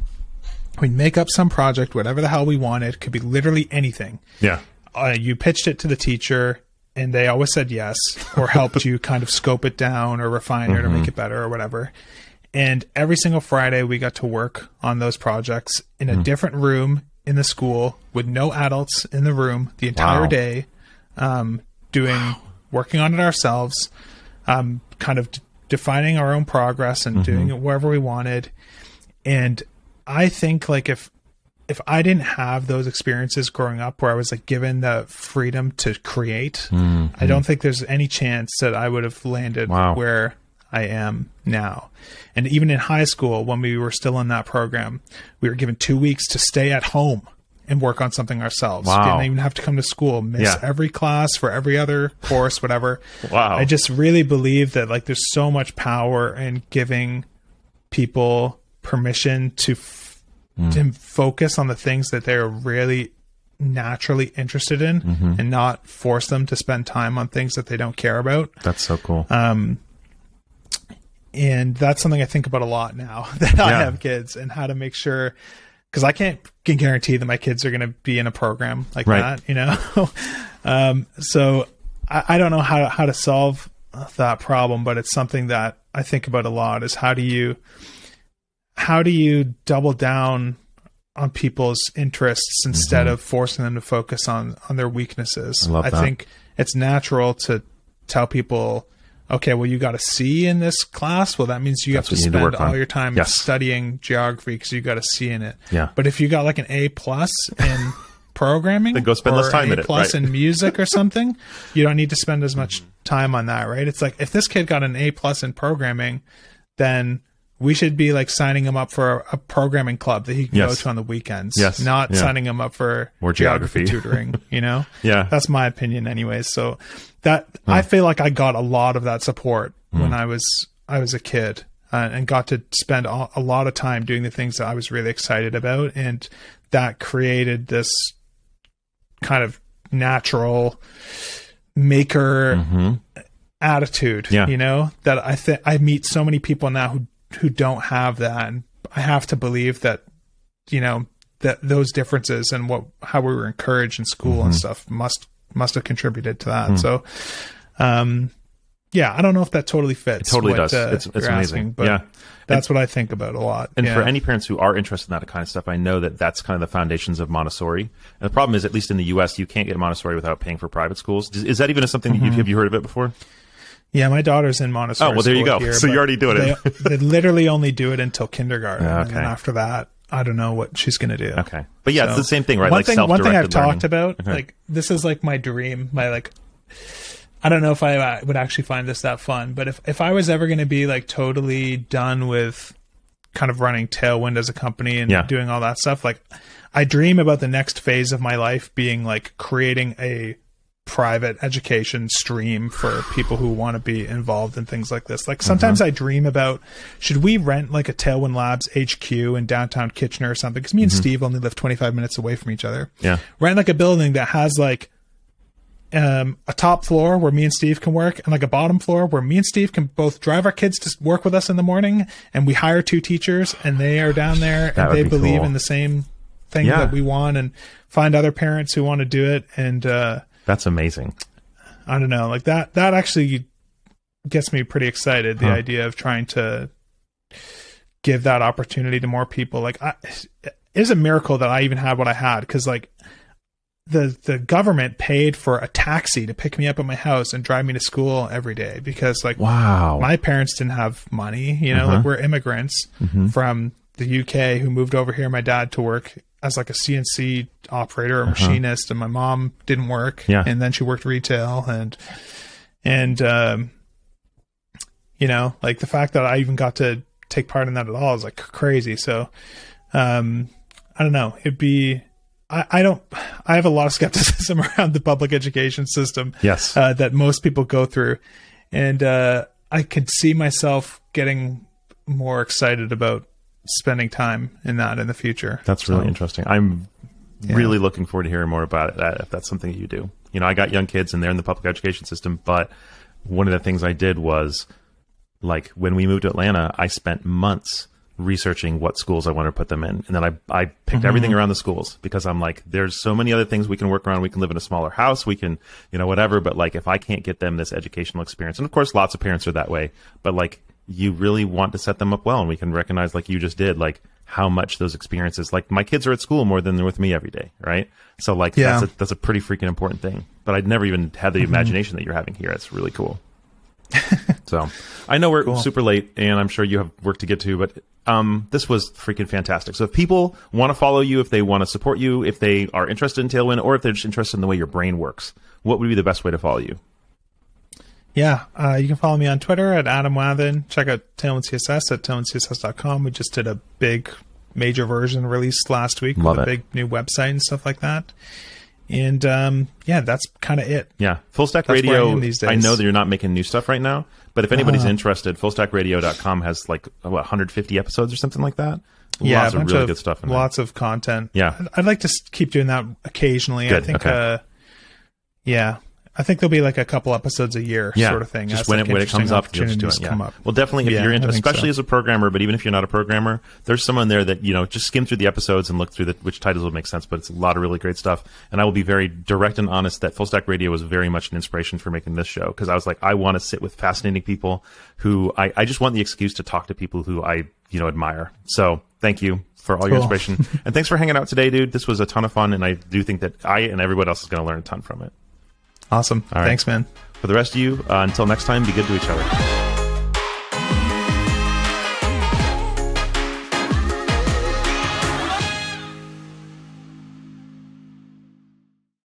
We'd make up some project, whatever the hell we wanted, could be literally anything. Yeah. Uh, you pitched it to the teacher, and they always said yes, or helped *laughs* you kind of scope it down or refine it or make it better or whatever. And every single Friday, we got to work on those projects in a different room in the school with no adults in the room the entire Wow. day, um, doing working on it ourselves, um, kind of d- defining our own progress and doing it wherever we wanted. And I think like if if I didn't have those experiences growing up where I was like given the freedom to create, I don't think there's any chance that I would have landed Wow. where I am now. And even in high school, when we were still in that program, we were given two weeks to stay at home and work on something ourselves. Wow. Didn't even have to come to school, miss Yeah. every class for every other course, whatever. *laughs* Wow. I just really believe that like there's so much power in giving people permission to f- hmm. to focus on the things that they're really naturally interested in mm-hmm. and not force them to spend time on things that they don't care about. That's so cool. Um, And that's something I think about a lot now *laughs* that I have kids and how to make sure because I can't guarantee that my kids are going to be in a program like Right. that, you know. *laughs* um, so I, I don't know how to, how to solve that problem, but it's something that I think about a lot. Is how do you how do you double down on people's interests instead mm-hmm. of forcing them to focus on on their weaknesses. I, I think it's natural to tell people, okay, well, you got a C in this class. Well, that means you That's have to spend to all your time yes. studying geography because you got a C in it. Yeah. But if you got like an A plus in *laughs* programming, then go spend less time a in it. Plus right? in music or *laughs* something, you don't need to spend as much mm-hmm. time on that, right? It's like if this kid got an A plus in programming, then we should be like signing him up for a, programming club that he can yes. go to on the weekends. Yes. Not yeah. signing him up for more geography, geography tutoring, you know? *laughs* yeah. That's my opinion anyways. So that huh. I feel like I got a lot of that support mm. when I was I was a kid uh, and got to spend a, a lot of time doing the things that I was really excited about and that created this kind of natural maker mm-hmm. attitude, yeah. you know, that I think I meet so many people now who who don't have that. And I have to believe that, you know, that those differences and what how we were encouraged in school mm-hmm. and stuff must must have contributed to that. Mm. So, um, yeah, I don't know if that totally fits. It totally what, does. Uh, it's, it's amazing. Asking, but yeah. That's and, what I think about a lot. And yeah. for any parents who are interested in that kind of stuff, I know that that's kind of the foundations of Montessori. And the problem is, at least in the U.S., you can't get Montessori without paying for private schools. Is, is that even something mm-hmm. that you have you heard of it before? Yeah, my daughter's in Montessori. Oh well, there you go. Here, *laughs* so you're already doing they, it. they literally only do it until kindergarten, *laughs* okay. and after that, I don't know what she's going to do. Okay, but yeah, so, it's the same thing, right? One like thing, one thing I've learning. talked about, okay. like this is like my dream, my like. I don't know if I uh, would actually find this that fun, but if if I was ever going to be like totally done with kind of running Tailwind as a company and yeah. doing all that stuff, like I dream about the next phase of my life being like creating a private education stream for *sighs* people who want to be involved in things like this. Like sometimes mm-hmm. I dream about should we rent like a Tailwind Labs HQ in downtown Kitchener or something? Because me and mm-hmm. Steve only live 25 minutes away from each other. Yeah, rent like a building that has like um, a top floor where me and Steve can work, and like a bottom floor where me and Steve can both drive our kids to work with us in the morning, and we hire two teachers, and they are down there, and they be believe cool. in the same thing yeah. that we want, and find other parents who want to do it, and uh, that's amazing. I don't know, like that. That actually gets me pretty excited. The huh. idea of trying to give that opportunity to more people. Like, I, it is a miracle that I even had what I had because, like, the the government paid for a taxi to pick me up at my house and drive me to school every day because, like, wow, my parents didn't have money. You know, uh-huh. like we're immigrants mm-hmm. from the UK who moved over here. My dad to work as like a CNC operator or uh-huh. machinist, and my mom didn't work. Yeah. And then she worked retail, and and um, you know, like the fact that I even got to take part in that at all is like crazy. So, um, I don't know. It'd be. I, I don't. I have a lot of skepticism *laughs* around the public education system. Yes. Uh, that most people go through, and uh, I could see myself getting more excited about spending time in that in the future. That's really so, interesting. I'm yeah. really looking forward to hearing more about that if that's something that you do. You know, I got young kids and they're in the public education system, but one of the things I did was like when we moved to Atlanta, I spent months researching what schools I wanted to put them in. And then I, I picked mm-hmm. everything around the schools because I'm like, there's so many other things we can work around. We can live in a smaller house. We can, you know, whatever. But like, if I can't get them this educational experience, and of course, lots of parents are that way, but like, you really want to set them up well and we can recognize like you just did like how much those experiences like my kids are at school more than they're with me every day right so like yeah. that's a, that's a pretty freaking important thing but i'd never even had the mm-hmm. imagination that you're having here it's really cool *laughs* so i know we're cool. super late and i'm sure you have work to get to but um, this was freaking fantastic so if people want to follow you if they want to support you if they are interested in tailwind or if they're just interested in the way your brain works what would be the best way to follow you yeah, uh, you can follow me on Twitter at Adam Wathan. Check out Tailwind CSS at tailwindcss.com. We just did a big major version release last week Love with it. a big new website and stuff like that. And um, yeah, that's kind of it. Yeah, Full Stack that's Radio. I, I, know that you're not making new stuff right now, but if anybody's uh, interested, fullstackradio.com has like what, 150 episodes or something like that. Yeah, lots of really of, good stuff. lots of content. Yeah, I'd, I'd, like to keep doing that occasionally. Good. I think. Okay. Uh, yeah, I think there'll be like a couple episodes a year, yeah, sort of thing. Just when like it when it comes up, you'll just do it. Yeah. Up. Well, definitely if yeah, you're into, especially so. as a programmer, but even if you're not a programmer, there's someone there that you know just skim through the episodes and look through the, which titles would make sense. But it's a lot of really great stuff. And I will be very direct and honest that Full Stack Radio was very much an inspiration for making this show because I was like, I want to sit with fascinating people who I, I just want the excuse to talk to people who I you know admire. So thank you for all cool. your inspiration. *laughs* and thanks for hanging out today, dude. This was a ton of fun, and I do think that I and everyone else is going to learn a ton from it. Awesome. Thanks, man. For the rest of you, uh, until next time, be good to each other.